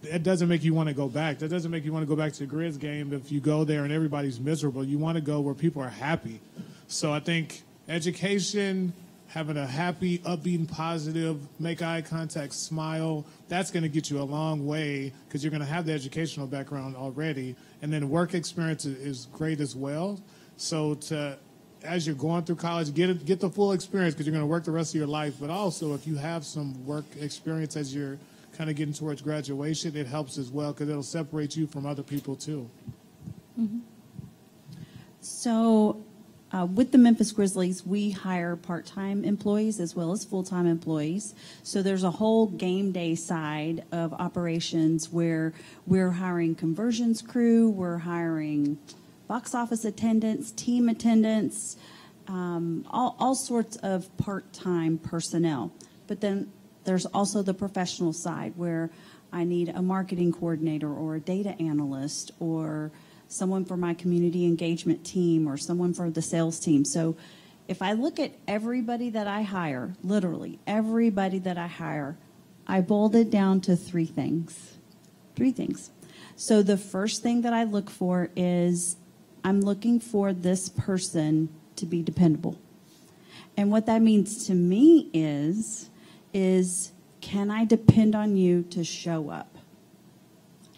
that doesn't make you want to go back. That doesn't make you want to go back to the Grizz game if you go there and everybody's miserable. You want to go where people are happy. So I think education, having a happy, upbeat, positive, make eye contact, smile, that's going to get you a long way because you're going to have the educational background already. And then work experience is, is great as well. So to as you're going through college, get it, get the full experience because you're going to work the rest of your life. But also, if you have some work experience as you're kind of getting towards graduation, it helps as well because it'll separate you from other people too. So, uh, with the Memphis Grizzlies, we hire part-time employees as well as full-time employees. So there's a whole game day side of operations where we're hiring conversions crew, we're hiring box office attendants, team attendants, um, all, all sorts of part-time personnel. But then there's also the professional side where I need a marketing coordinator or a data analyst or someone for my community engagement team or someone for the sales team. So if I look at everybody that I hire, literally everybody that I hire, I boiled it down to three things. Three things. So the first thing that I look for is I'm looking for this person to be dependable. And what that means to me is is can I depend on you to show up?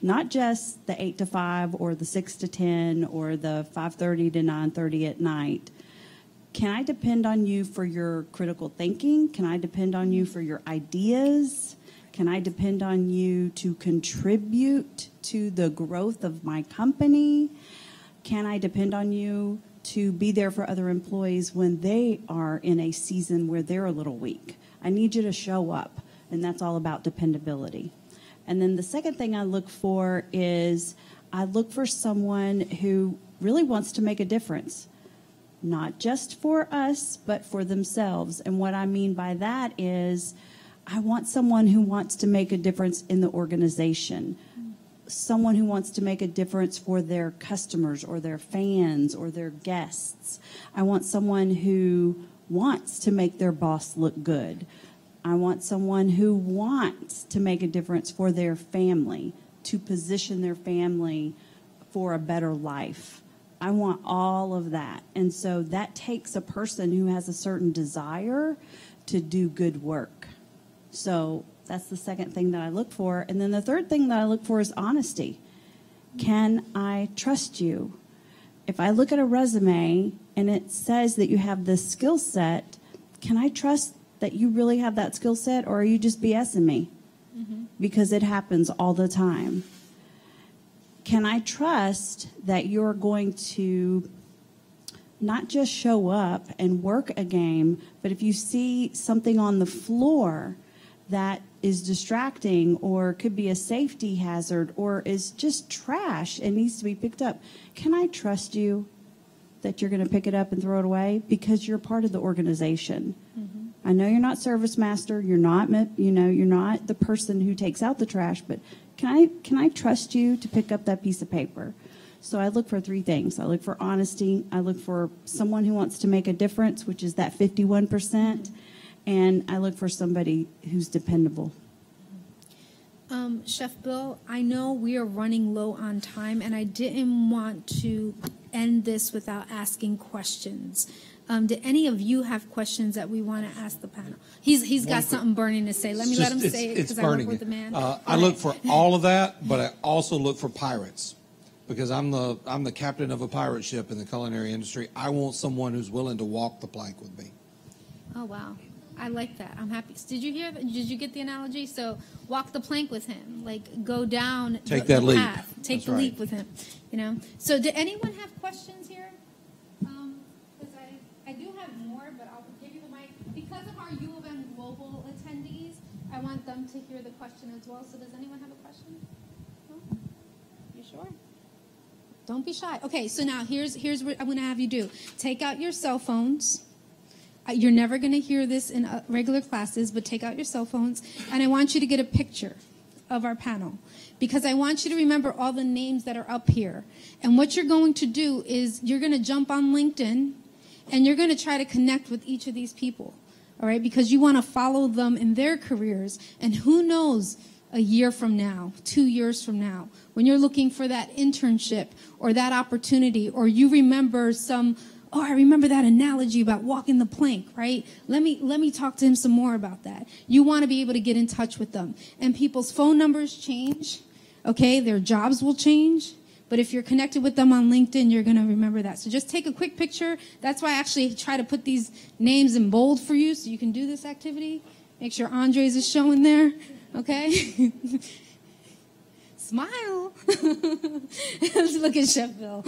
Not just the 8 to 5 or the 6 to 10 or the 5:30 to 9:30 at night. Can I depend on you for your critical thinking? Can I depend on you for your ideas? Can I depend on you to contribute to the growth of my company? Can I depend on you to be there for other employees when they are in a season where they're a little weak? I need you to show up, and that's all about dependability. And then the second thing I look for is I look for someone who really wants to make a difference, not just for us, but for themselves. And what I mean by that is I want someone who wants to make a difference in the organization someone who wants to make a difference for their customers or their fans or their guests. I want someone who wants to make their boss look good. I want someone who wants to make a difference for their family, to position their family for a better life. I want all of that. And so that takes a person who has a certain desire to do good work. So that's the second thing that I look for. And then the third thing that I look for is honesty. Can I trust you? If I look at a resume and it says that you have this skill set, can I trust that you really have that skill set or are you just BSing me? Mm-hmm. Because it happens all the time. Can I trust that you're going to not just show up and work a game, but if you see something on the floor that is distracting or could be a safety hazard or is just trash and needs to be picked up, can I trust you that you're going to pick it up and throw it away because you're part of the organization? Mm-hmm. I know you're not service master, you're not you know, you're not the person who takes out the trash, but can I can I trust you to pick up that piece of paper? So I look for three things. I look for honesty, I look for someone who wants to make a difference, which is that 51%, and I look for somebody who's dependable. Um, Chef Bill, I know we are running low on time, and I didn't want to end this without asking questions. Um, do any of you have questions that we want to ask the panel? He's he's got something burning to say. Let me It's let just- him say it because I work with the man. Uh, I look for all of that, but I also look for pirates because I'm the I'm the captain of a pirate ship in the culinary industry. I want someone who's willing to walk the plank with me. Oh wow, I like that. I'm happy. Did you hear? that? Did you get the analogy? So walk the plank with him, like go down. Take the, that the leap. Path. Take That's the right. leap with him. You know. So did anyone have questions here? Um, because I I do have more, but I'll give you the mic because of our U of M global attendees. I want them to hear the question as well. So does anyone have a question? No? You sure? Don't be shy. Okay, so now here's here's what I'm going to have you do. Take out your cell phones. You're never going to hear this in uh, regular classes, but take out your cell phones, and I want you to get a picture of our panel because I want you to remember all the names that are up here. And what you're going to do is you're going to jump on LinkedIn and you're going to try to connect with each of these people, all right? Because you want to follow them in their careers. And who knows a year from now, two years from now, when you're looking for that internship or that opportunity, or you remember some, oh, I remember that analogy about walking the plank, right? Let me, let me talk to him some more about that. You want to be able to get in touch with them. And people's phone numbers change, okay? Their jobs will change. But if you're connected with them on LinkedIn, you're going to remember that. So just take a quick picture. That's why I actually try to put these names in bold for you so you can do this activity. Make sure Andres is showing there, okay? Smile. Look at Chef Bill.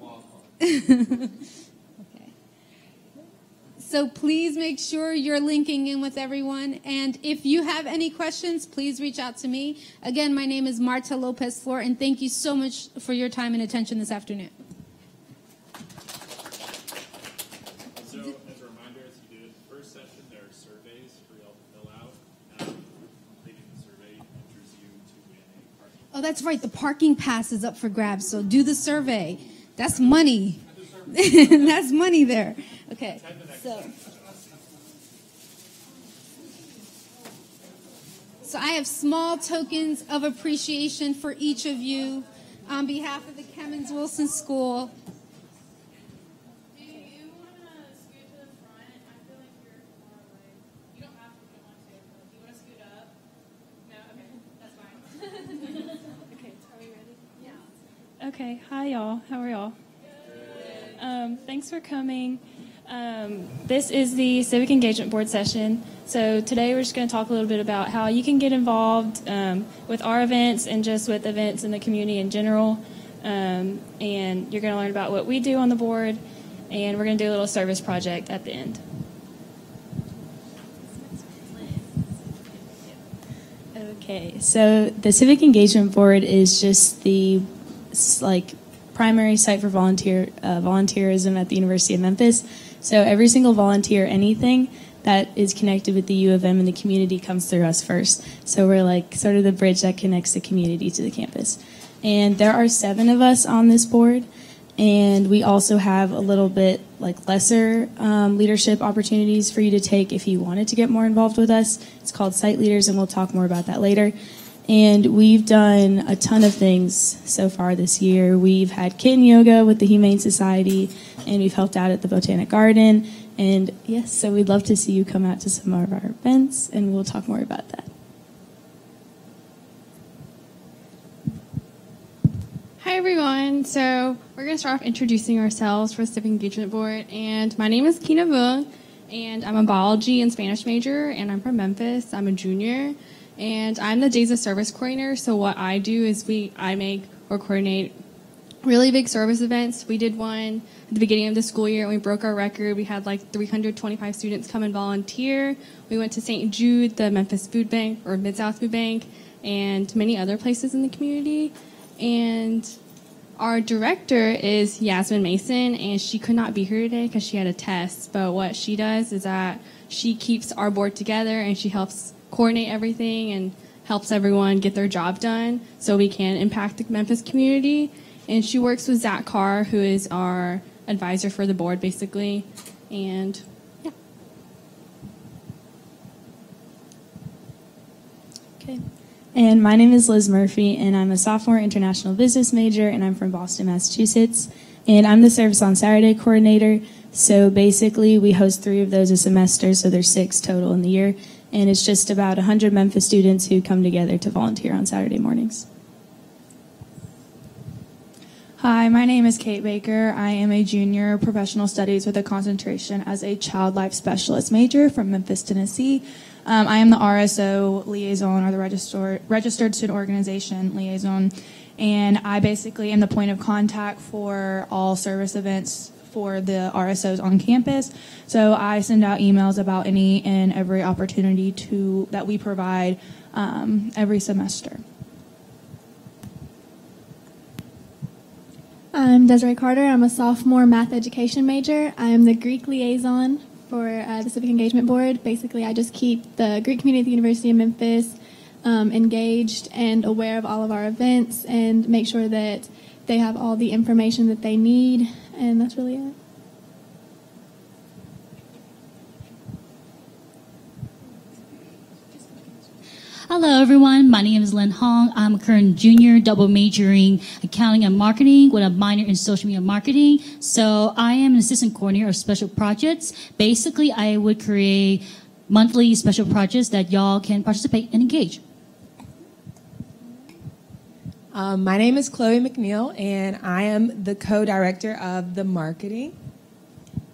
okay. So please make sure you're linking in with everyone. And if you have any questions, please reach out to me. Again, my name is Marta Lopez Flor, and thank you so much for your time and attention this afternoon. So, as a reminder, as you did the first session, there are surveys for y'all to fill out. Um, completing the survey enters you to win a parking. Oh, that's right. The parking pass is up for grabs. So do the survey. That's money. that's money there. Okay. So. So I have small tokens of appreciation for each of you on behalf of the Kemmons Wilson School. Do you want to scoot to the front? I feel like you're far away. You don't have to if you don't want to. but Do you want to scoot up? No? Okay. That's fine. okay. Are we ready? Yeah. Okay, hi y'all. How are y'all? Um, thanks for coming. Um, this is the Civic Engagement Board session. So today we're just going to talk a little bit about how you can get involved um, with our events and just with events in the community in general. Um, and you're going to learn about what we do on the board, and we're going to do a little service project at the end. Okay, so the Civic Engagement Board is just the like primary site for volunteer uh, volunteerism at the University of Memphis. So every single volunteer, anything that is connected with the U of M and the community comes through us first. So we're like sort of the bridge that connects the community to the campus. And there are seven of us on this board, and we also have a little bit like lesser um, leadership opportunities for you to take if you wanted to get more involved with us. It's called Site Leaders, and we'll talk more about that later. And we've done a ton of things so far this year. We've had kitten yoga with the Humane Society, and we've helped out at the Botanic Garden. And yes, so we'd love to see you come out to some of our events, and we'll talk more about that. Hi everyone. So we're going to start off introducing ourselves for the Civic Engagement Board. And my name is Kina Vung, and I'm a biology and Spanish major, and I'm from Memphis. I'm a junior, and I'm the Days of Service coordinator. So what I do is we I make or coordinate really big service events. We did one at the beginning of the school year, and we broke our record. We had like 325 students come and volunteer. We went to St. Jude, the Memphis Food Bank or Mid South Food Bank, and many other places in the community. And our director is Yasmin Mason, and she could not be here today because she had a test. But what she does is that she keeps our board together and she helps coordinate everything and helps everyone get their job done so we can impact the Memphis community. And she works with Zach Carr, who is our advisor for the board, basically. And yeah. Okay. And my name is Liz Murphy, and I'm a sophomore international business major, and I'm from Boston, Massachusetts. And I'm the service on Saturday coordinator. So basically, we host three of those a semester, so there's six total in the year. And it's just about 100 Memphis students who come together to volunteer on Saturday mornings. Hi, my name is Kate Baker. I am a junior professional studies with a concentration as a child life specialist major from Memphis, Tennessee. Um, I am the RSO liaison or the registered, registered student organization liaison, and I basically am the point of contact for all service events for the RSOs on campus. So I send out emails about any and every opportunity to that we provide um, every semester. I'm Desiree Carter. I'm a sophomore math education major. I am the Greek liaison for uh, the Civic Engagement Board. Basically, I just keep the Greek community at the University of Memphis um, engaged and aware of all of our events and make sure that they have all the information that they need. And that's really it. Hello, everyone. My name is Lynn Hong. I'm a current junior, double majoring accounting and marketing with a minor in social media marketing. So I am an assistant coordinator of special projects. Basically, I would create monthly special projects that y'all can participate and engage. Um, my name is Chloe McNeil, and I am the co-director of the marketing.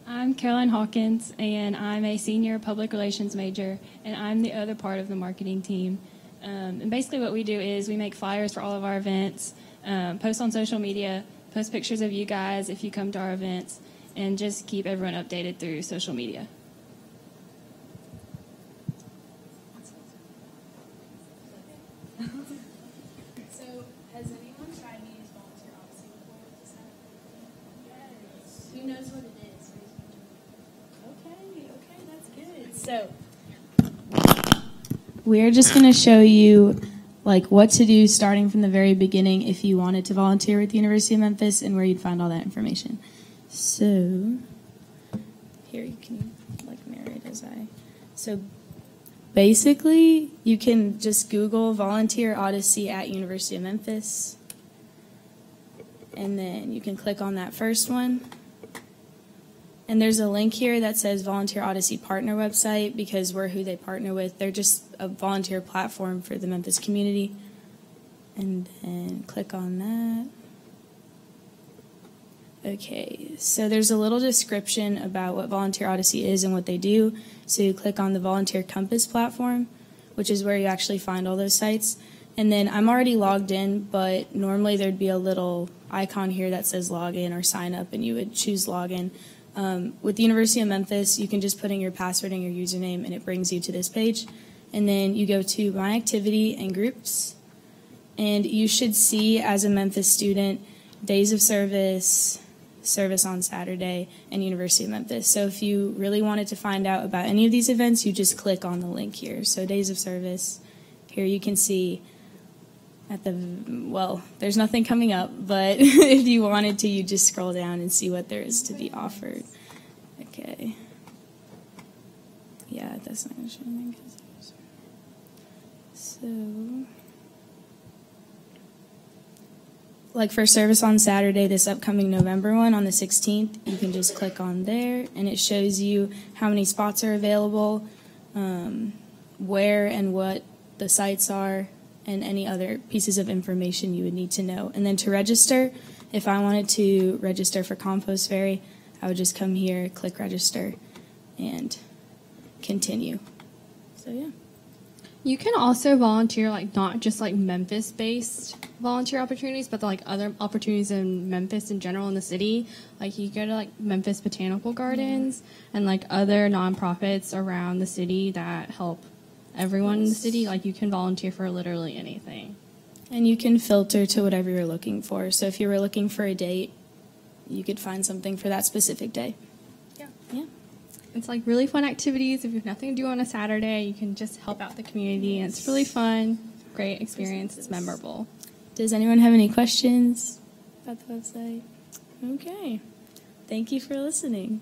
I'm Caroline Hawkins, and I'm a senior public relations major, and I'm the other part of the marketing team. Um, and basically, what we do is we make flyers for all of our events, um, post on social media, post pictures of you guys if you come to our events, and just keep everyone updated through social media. So, has anyone tried Volunteer before? Yes. Who knows what it is? Okay, okay, that's good. So, We're just going to show you like what to do starting from the very beginning if you wanted to volunteer with the University of Memphis and where you'd find all that information. So here you can like narrate as I. So basically, you can just Google Volunteer Odyssey at University of Memphis. And then you can click on that first one. And there's a link here that says Volunteer Odyssey Partner website because we're who they partner with. They're just a volunteer platform for the Memphis community. And then click on that. Okay, so there's a little description about what Volunteer Odyssey is and what they do. So you click on the Volunteer Compass platform, which is where you actually find all those sites. And then I'm already logged in, but normally there'd be a little icon here that says login or sign up, and you would choose login. Um, with the University of Memphis, you can just put in your password and your username, and it brings you to this page. And then you go to My Activity and Groups, and you should see as a Memphis student days of service, service on Saturday, and University of Memphis. So if you really wanted to find out about any of these events, you just click on the link here. So days of service, here you can see at the well there's nothing coming up but if you wanted to you just scroll down and see what there is to be offered okay yeah that's not going to show anything so like for service on saturday this upcoming november one on the 16th you can just click on there and it shows you how many spots are available um, where and what the sites are and any other pieces of information you would need to know. And then to register, if I wanted to register for Compost Ferry, I would just come here, click register, and continue. So, yeah. You can also volunteer, like not just like Memphis-based volunteer opportunities, but like other opportunities in Memphis in general in the city. Like you go to like Memphis Botanical Gardens and like other nonprofits around the city that help everyone in the city. Like you can volunteer for literally anything. And you can filter to whatever you're looking for. So if you were looking for a date, you could find something for that specific day. Yeah. Yeah. It's like really fun activities. If you have nothing to do on a Saturday, you can just help out the community. And it's really fun, great experience. It's memorable. Does anyone have any questions about the website? Okay. Thank you for listening.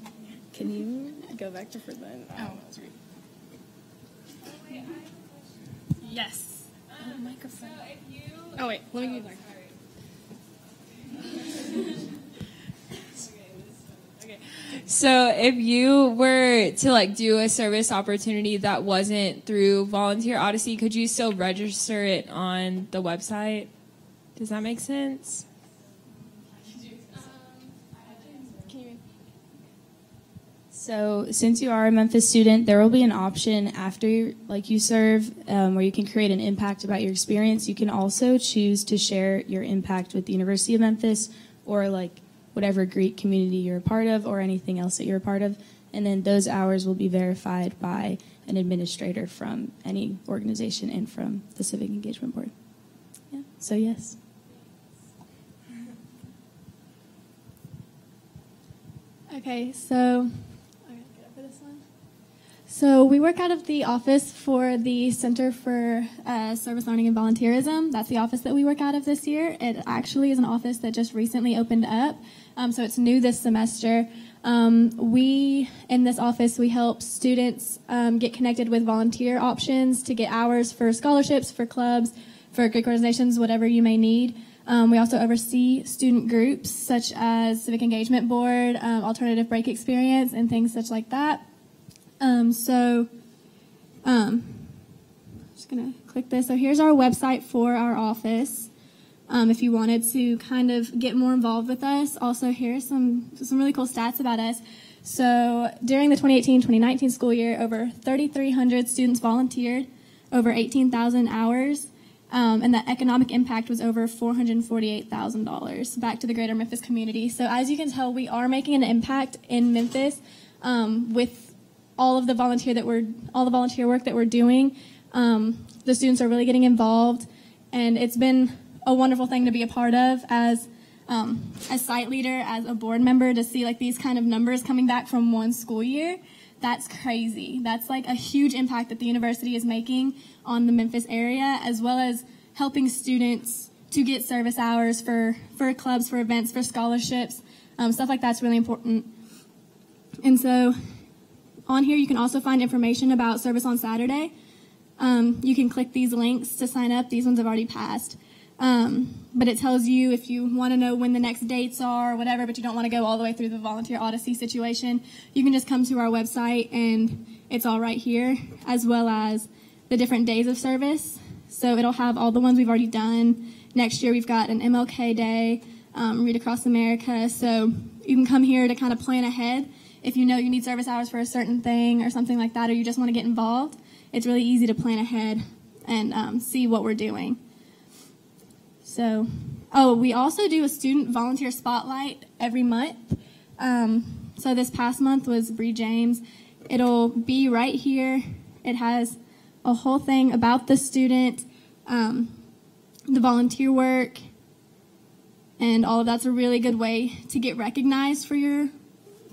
Can you go back to Ferdinand? Oh, Yes. Oh, microphone. Oh wait, let me give you So if you were to like do a service opportunity that wasn't through Volunteer Odyssey, could you still register it on the website? Does that make sense? So, since you are a Memphis student, there will be an option after like you serve um, where you can create an impact about your experience. You can also choose to share your impact with the University of Memphis or like whatever Greek community you're a part of or anything else that you're a part of. And then those hours will be verified by an administrator from any organization and from the Civic Engagement Board. Yeah, so yes. Okay, so so we work out of the office for the Center for uh, Service Learning and Volunteerism. That's the office that we work out of this year. It actually is an office that just recently opened up, um, so it's new this semester. Um, we in this office we help students um, get connected with volunteer options to get hours for scholarships, for clubs, for Greek organizations, whatever you may need. Um, we also oversee student groups such as Civic Engagement Board, um, Alternative Break Experience, and things such like that. Um, so, um, I'm just gonna click this. So here's our website for our office. Um, if you wanted to kind of get more involved with us, also here's some some really cool stats about us. So during the 2018-2019 school year, over 3,300 students volunteered, over 18,000 hours, um, and the economic impact was over $448,000 back to the greater Memphis community. So as you can tell, we are making an impact in Memphis um, with all of the volunteer that we're all the volunteer work that we're doing. Um, the students are really getting involved, and it's been a wonderful thing to be a part of as um, as site leader, as a board member, to see like these kind of numbers coming back from one school year. That's crazy. That's like a huge impact that the university is making on the Memphis area, as well as helping students to get service hours for for clubs, for events, for scholarships, um, stuff like that's really important. And so, on here you can also find information about service on Saturday. Um, you can click these links to sign up. These ones have already passed. Um, but it tells you if you want to know when the next dates are or whatever, but you don't want to go all the way through the volunteer odyssey situation, you can just come to our website and it's all right here, as well as the different days of service. So it'll have all the ones we've already done. Next year we've got an MLK Day, um, Read Across America. So you can come here to kind of plan ahead if you know you need service hours for a certain thing or something like that, or you just want to get involved. It's really easy to plan ahead and um, see what we're doing. So, oh, we also do a student volunteer spotlight every month. Um, so this past month was Bree James. It'll be right here. It has a whole thing about the student, um, the volunteer work, and all of that's a really good way to get recognized for your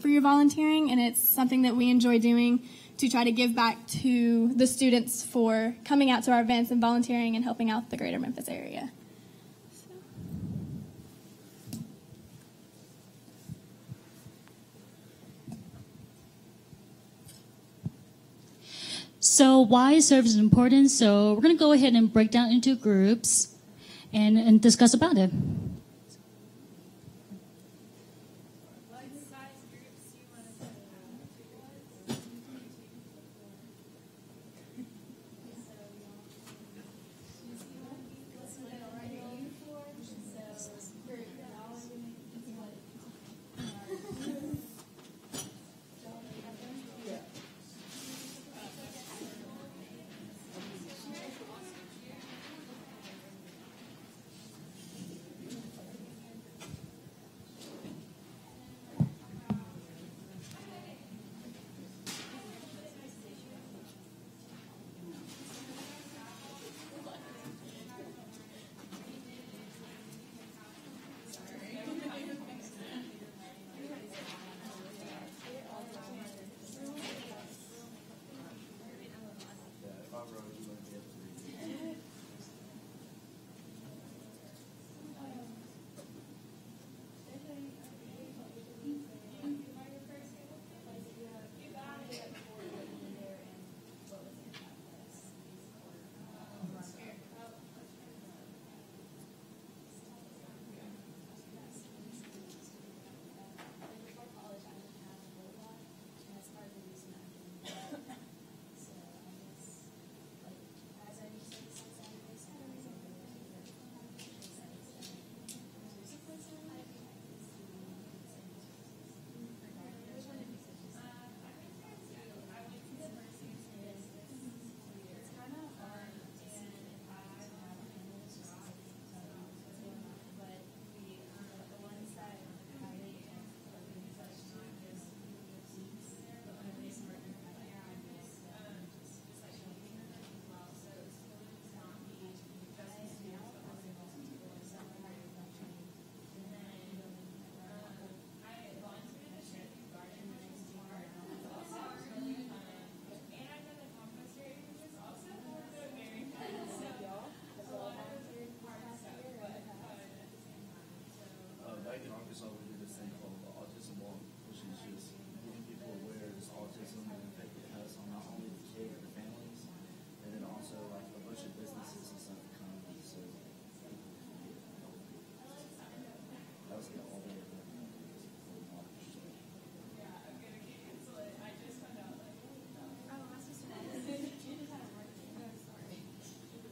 for your volunteering, and it's something that we enjoy doing to try to give back to the students for coming out to our events and volunteering and helping out the greater Memphis area. So why is service important? So we're going to go ahead and break down into groups and, and discuss about it.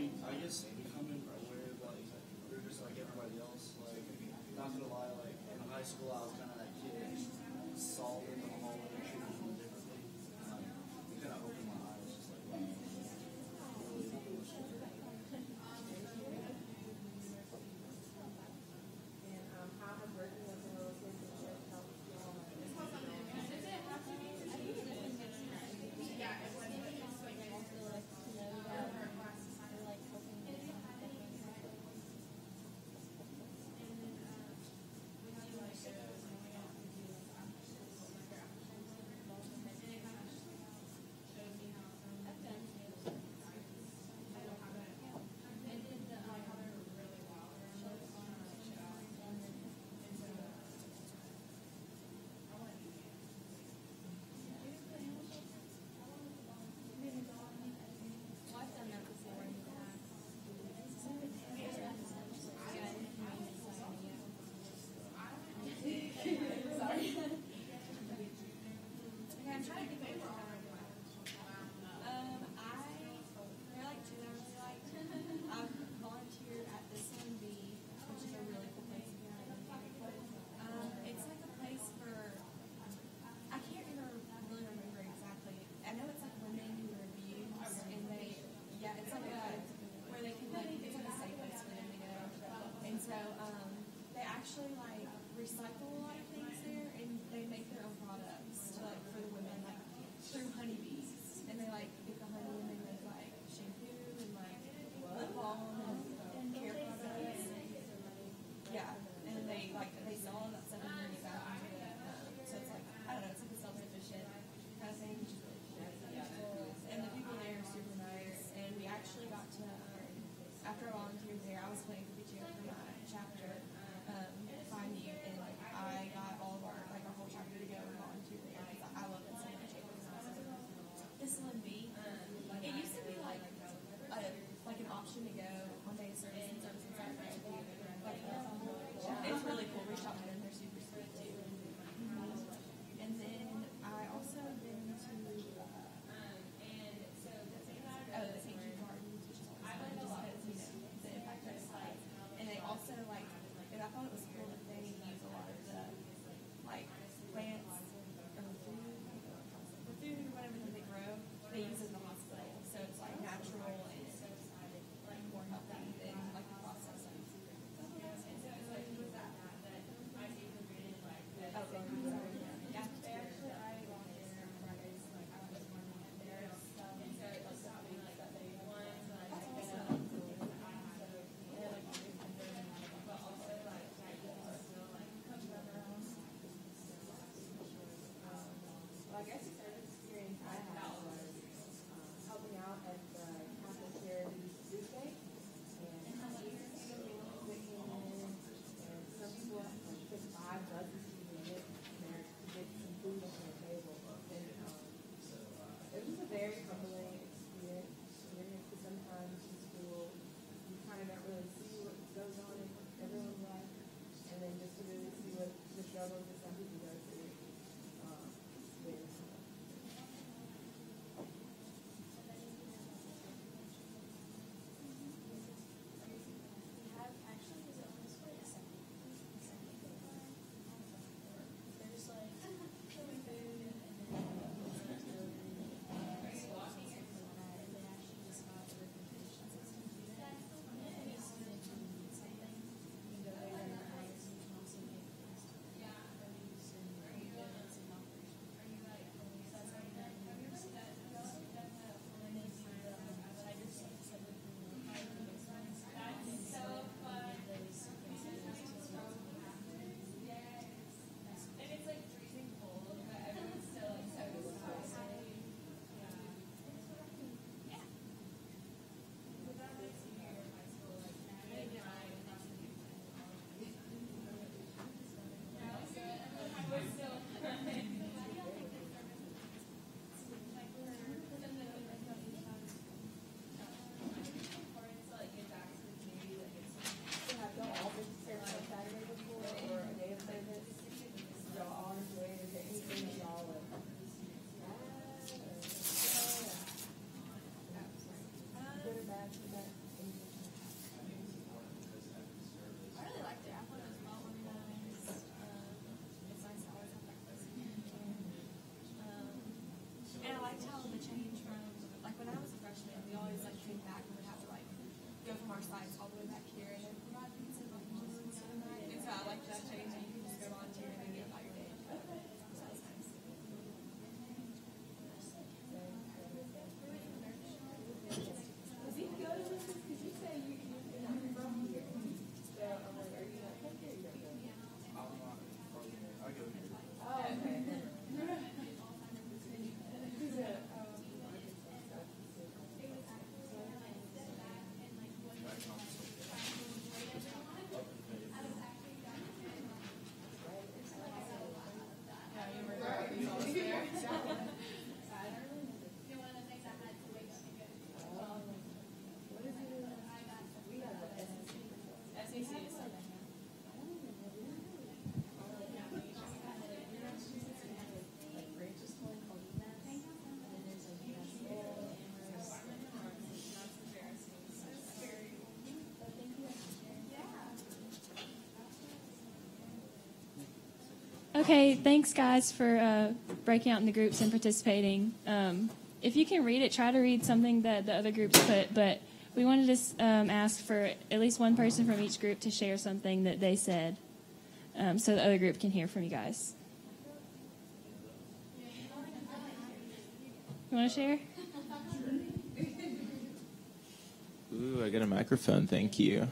be, I guess, becoming aware of like, we're just like everybody else. Like, not gonna lie, like in high school, I was Okay, thanks guys for uh, breaking out into groups and participating. Um, if you can read it, try to read something that the other groups put, but we wanted to um, ask for at least one person from each group to share something that they said um, so the other group can hear from you guys. You want to share? Ooh, I got a microphone. Thank you.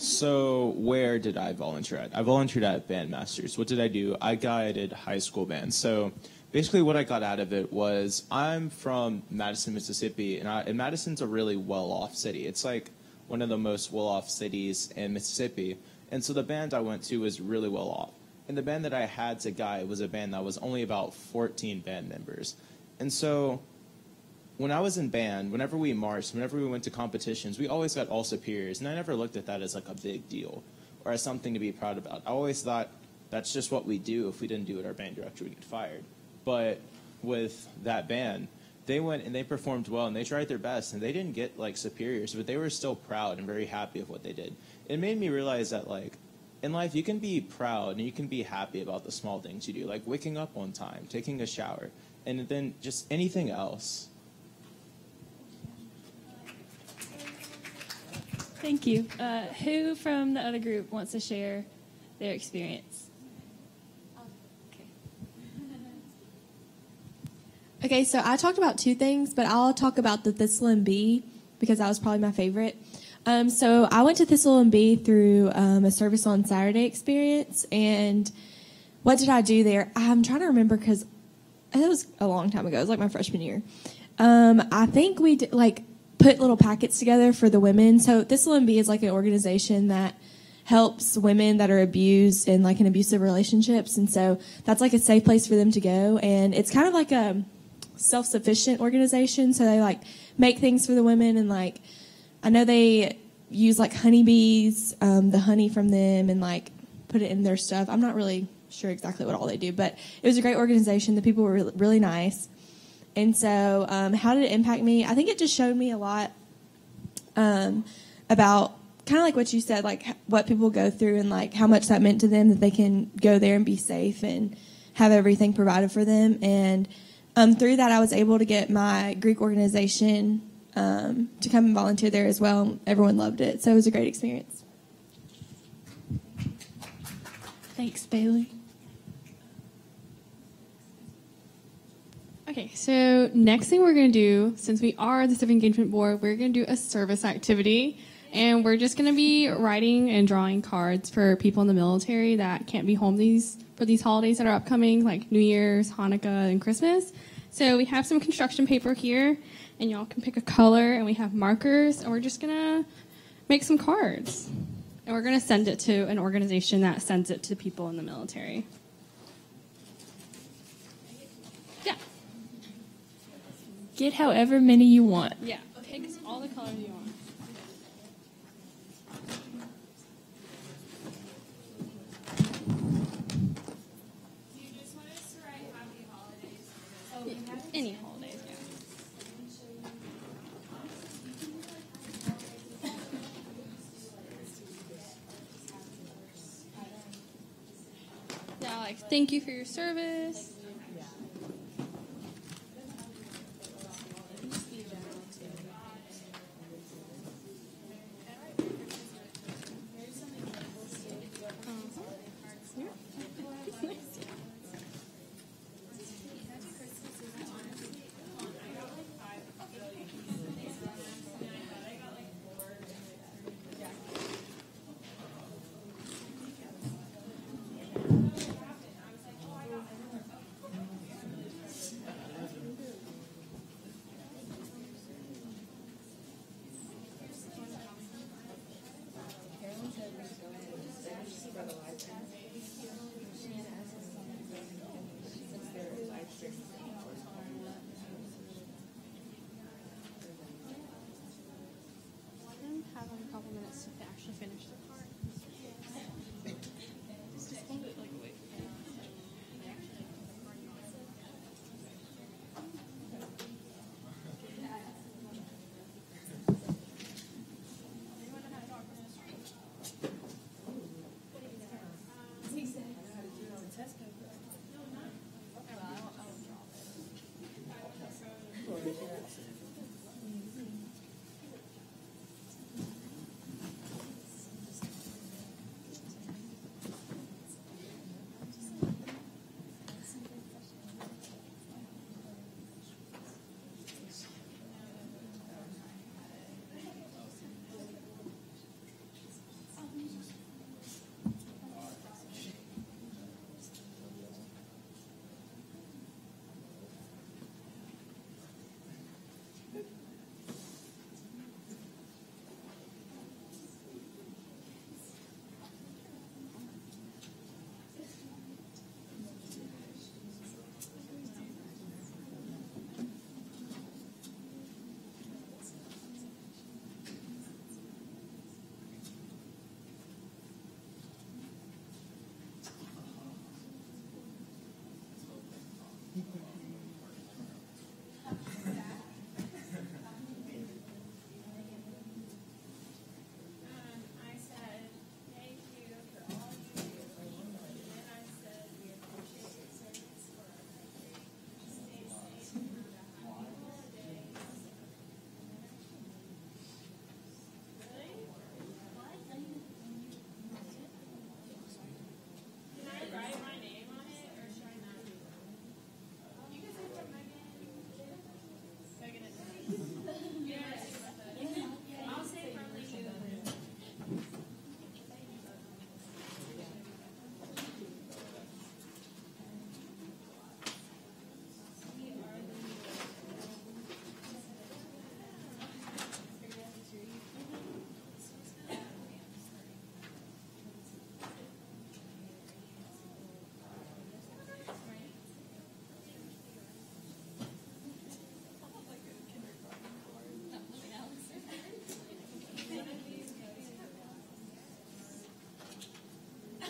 So, where did I volunteer at? I volunteered at Bandmasters. What did I do? I guided high school bands. So, basically, what I got out of it was I'm from Madison, Mississippi, and, I, and Madison's a really well off city. It's like one of the most well off cities in Mississippi. And so, the band I went to was really well off. And the band that I had to guide was a band that was only about 14 band members. And so, when I was in band, whenever we marched, whenever we went to competitions, we always got all superiors, and I never looked at that as like a big deal or as something to be proud about. I always thought that's just what we do. If we didn't do it, our band director would get fired. But with that band, they went and they performed well, and they tried their best, and they didn't get like superiors, but they were still proud and very happy of what they did. It made me realize that like in life, you can be proud and you can be happy about the small things you do, like waking up on time, taking a shower, and then just anything else. Thank you. Uh, who from the other group wants to share their experience? Okay, so I talked about two things, but I'll talk about the Thistle and Bee because that was probably my favorite. Um, so I went to Thistle and Bee through um, a service on Saturday experience, and what did I do there? I'm trying to remember because it was a long time ago. It was like my freshman year. Um, I think we did, like put little packets together for the women. So Thistle and is like an organization that helps women that are abused in like in abusive relationships, and so that's like a safe place for them to go. And it's kind of like a self-sufficient organization, so they like make things for the women and like I know they use like honeybees, um, the honey from them, and like put it in their stuff. I'm not really sure exactly what all they do, but it was a great organization. The people were really nice. And so, um, how did it impact me? I think it just showed me a lot um, about kind of like what you said, like what people go through and like how much that meant to them that they can go there and be safe and have everything provided for them. And um, through that, I was able to get my Greek organization um, to come and volunteer there as well. Everyone loved it, so it was a great experience. Thanks, Bailey. Okay, so next thing we're going to do, since we are the Civic Engagement Board, we're going to do a service activity. And we're just going to be writing and drawing cards for people in the military that can't be home these for these holidays that are upcoming, like New Year's, Hanukkah, and Christmas. So we have some construction paper here, and y'all can pick a color, and we have markers, and we're just going to make some cards. And we're going to send it to an organization that sends it to people in the military. Get however many you want. Yeah, pick all the colors you want. Any holidays, yeah. Yeah, like thank you for your service.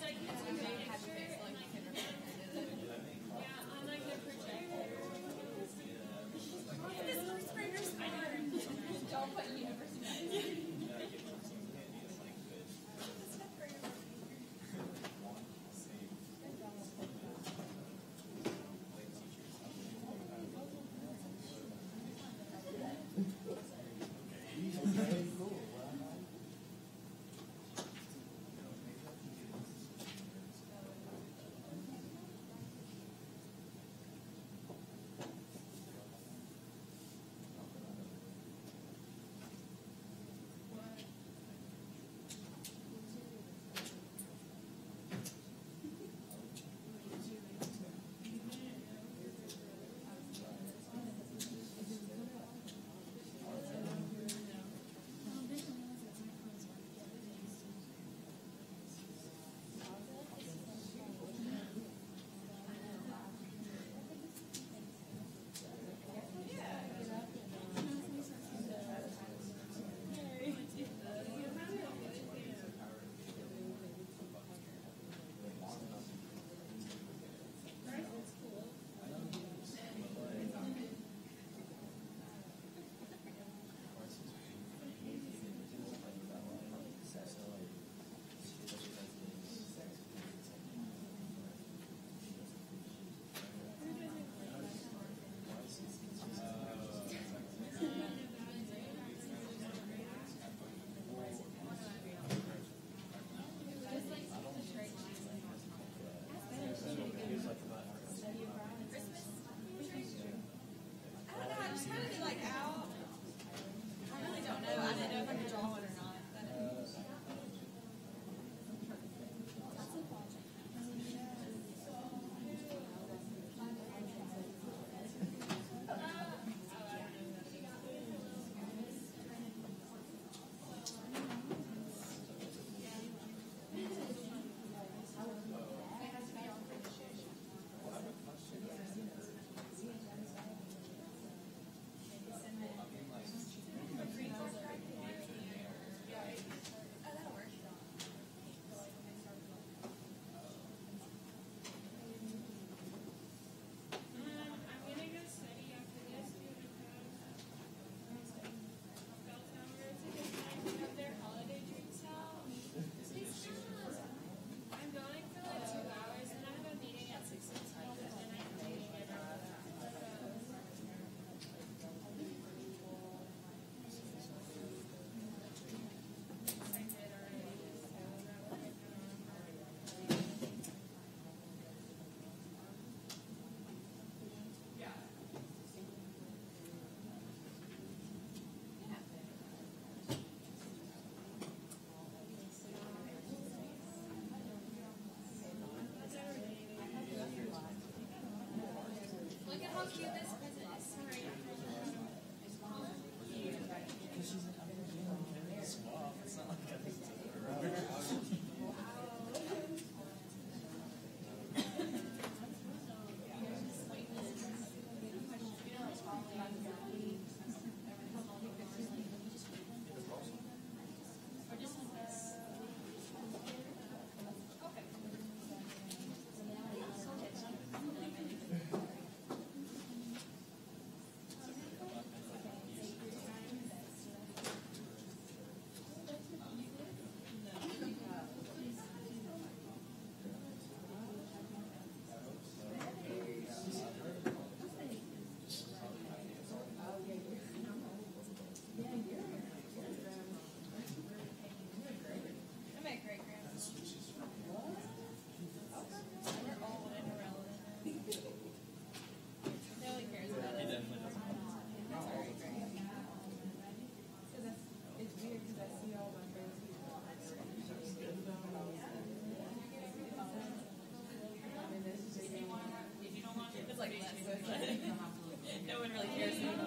it's like it's amazing. Gotcha. No one really cares anymore.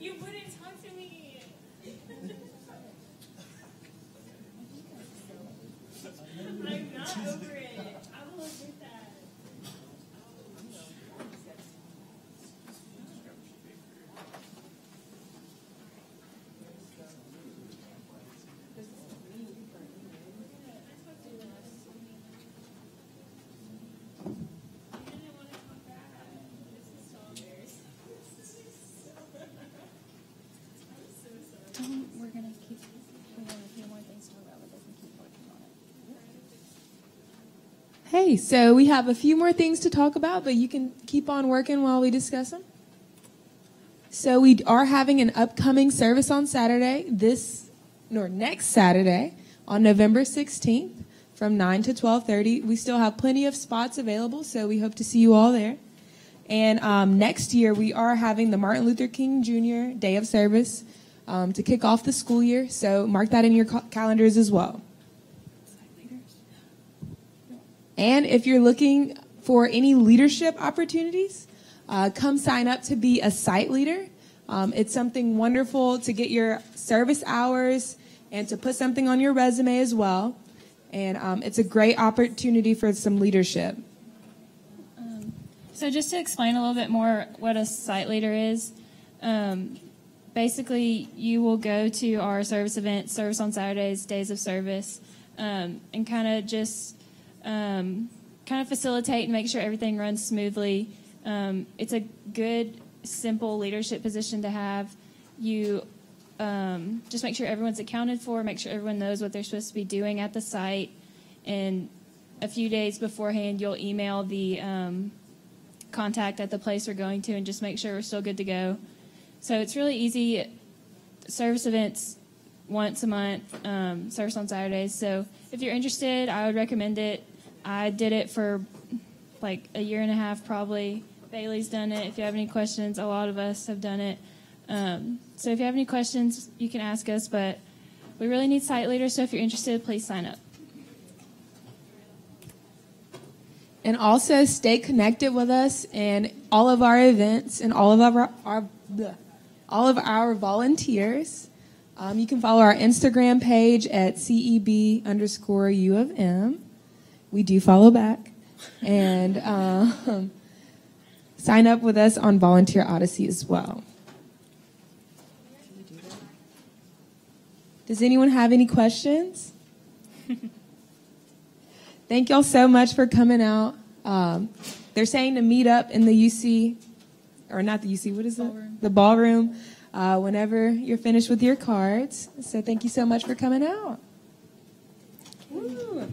You wouldn't talk to me. I'm not we're gonna keep, we have a few more things to but they can keep working on it. Hey, so we have a few more things to talk about, but you can keep on working while we discuss them. So we are having an upcoming service on Saturday, this or next Saturday on November 16th from 9 to 12:30. We still have plenty of spots available, so we hope to see you all there. And um, next year, we are having the Martin Luther King Jr. Day of Service um, to kick off the school year. So mark that in your calendars as well. And if you're looking for any leadership opportunities, uh, come sign up to be a site leader. Um, it's something wonderful to get your service hours and to put something on your resume as well. And um, it's a great opportunity for some leadership. So just to explain a little bit more what a site leader is, um, basically you will go to our service events, service on Saturdays, days of service, um, and kind of just um, kind of facilitate and make sure everything runs smoothly. Um, it's a good, simple leadership position to have. You um, just make sure everyone's accounted for, make sure everyone knows what they're supposed to be doing at the site, and a few days beforehand, you'll email the um, contact at the place we're going to and just make sure we're still good to go. So it's really easy. Service events once a month, um, service on Saturdays. So if you're interested, I would recommend it. I did it for like a year and a half probably. Bailey's done it. If you have any questions, a lot of us have done it. Um, so if you have any questions, you can ask us. But we really need site leaders. So if you're interested, please sign up. And also stay connected with us and all of our events and all of our, our all of our volunteers. Um, you can follow our Instagram page at CEB underscore U of M. We do follow back. And um, sign up with us on Volunteer Odyssey as well. Does anyone have any questions? Thank y'all so much for coming out. Um, they're saying to meet up in the UC, or not the UC, what is it? The ballroom, uh, whenever you're finished with your cards. So thank you so much for coming out. Woo.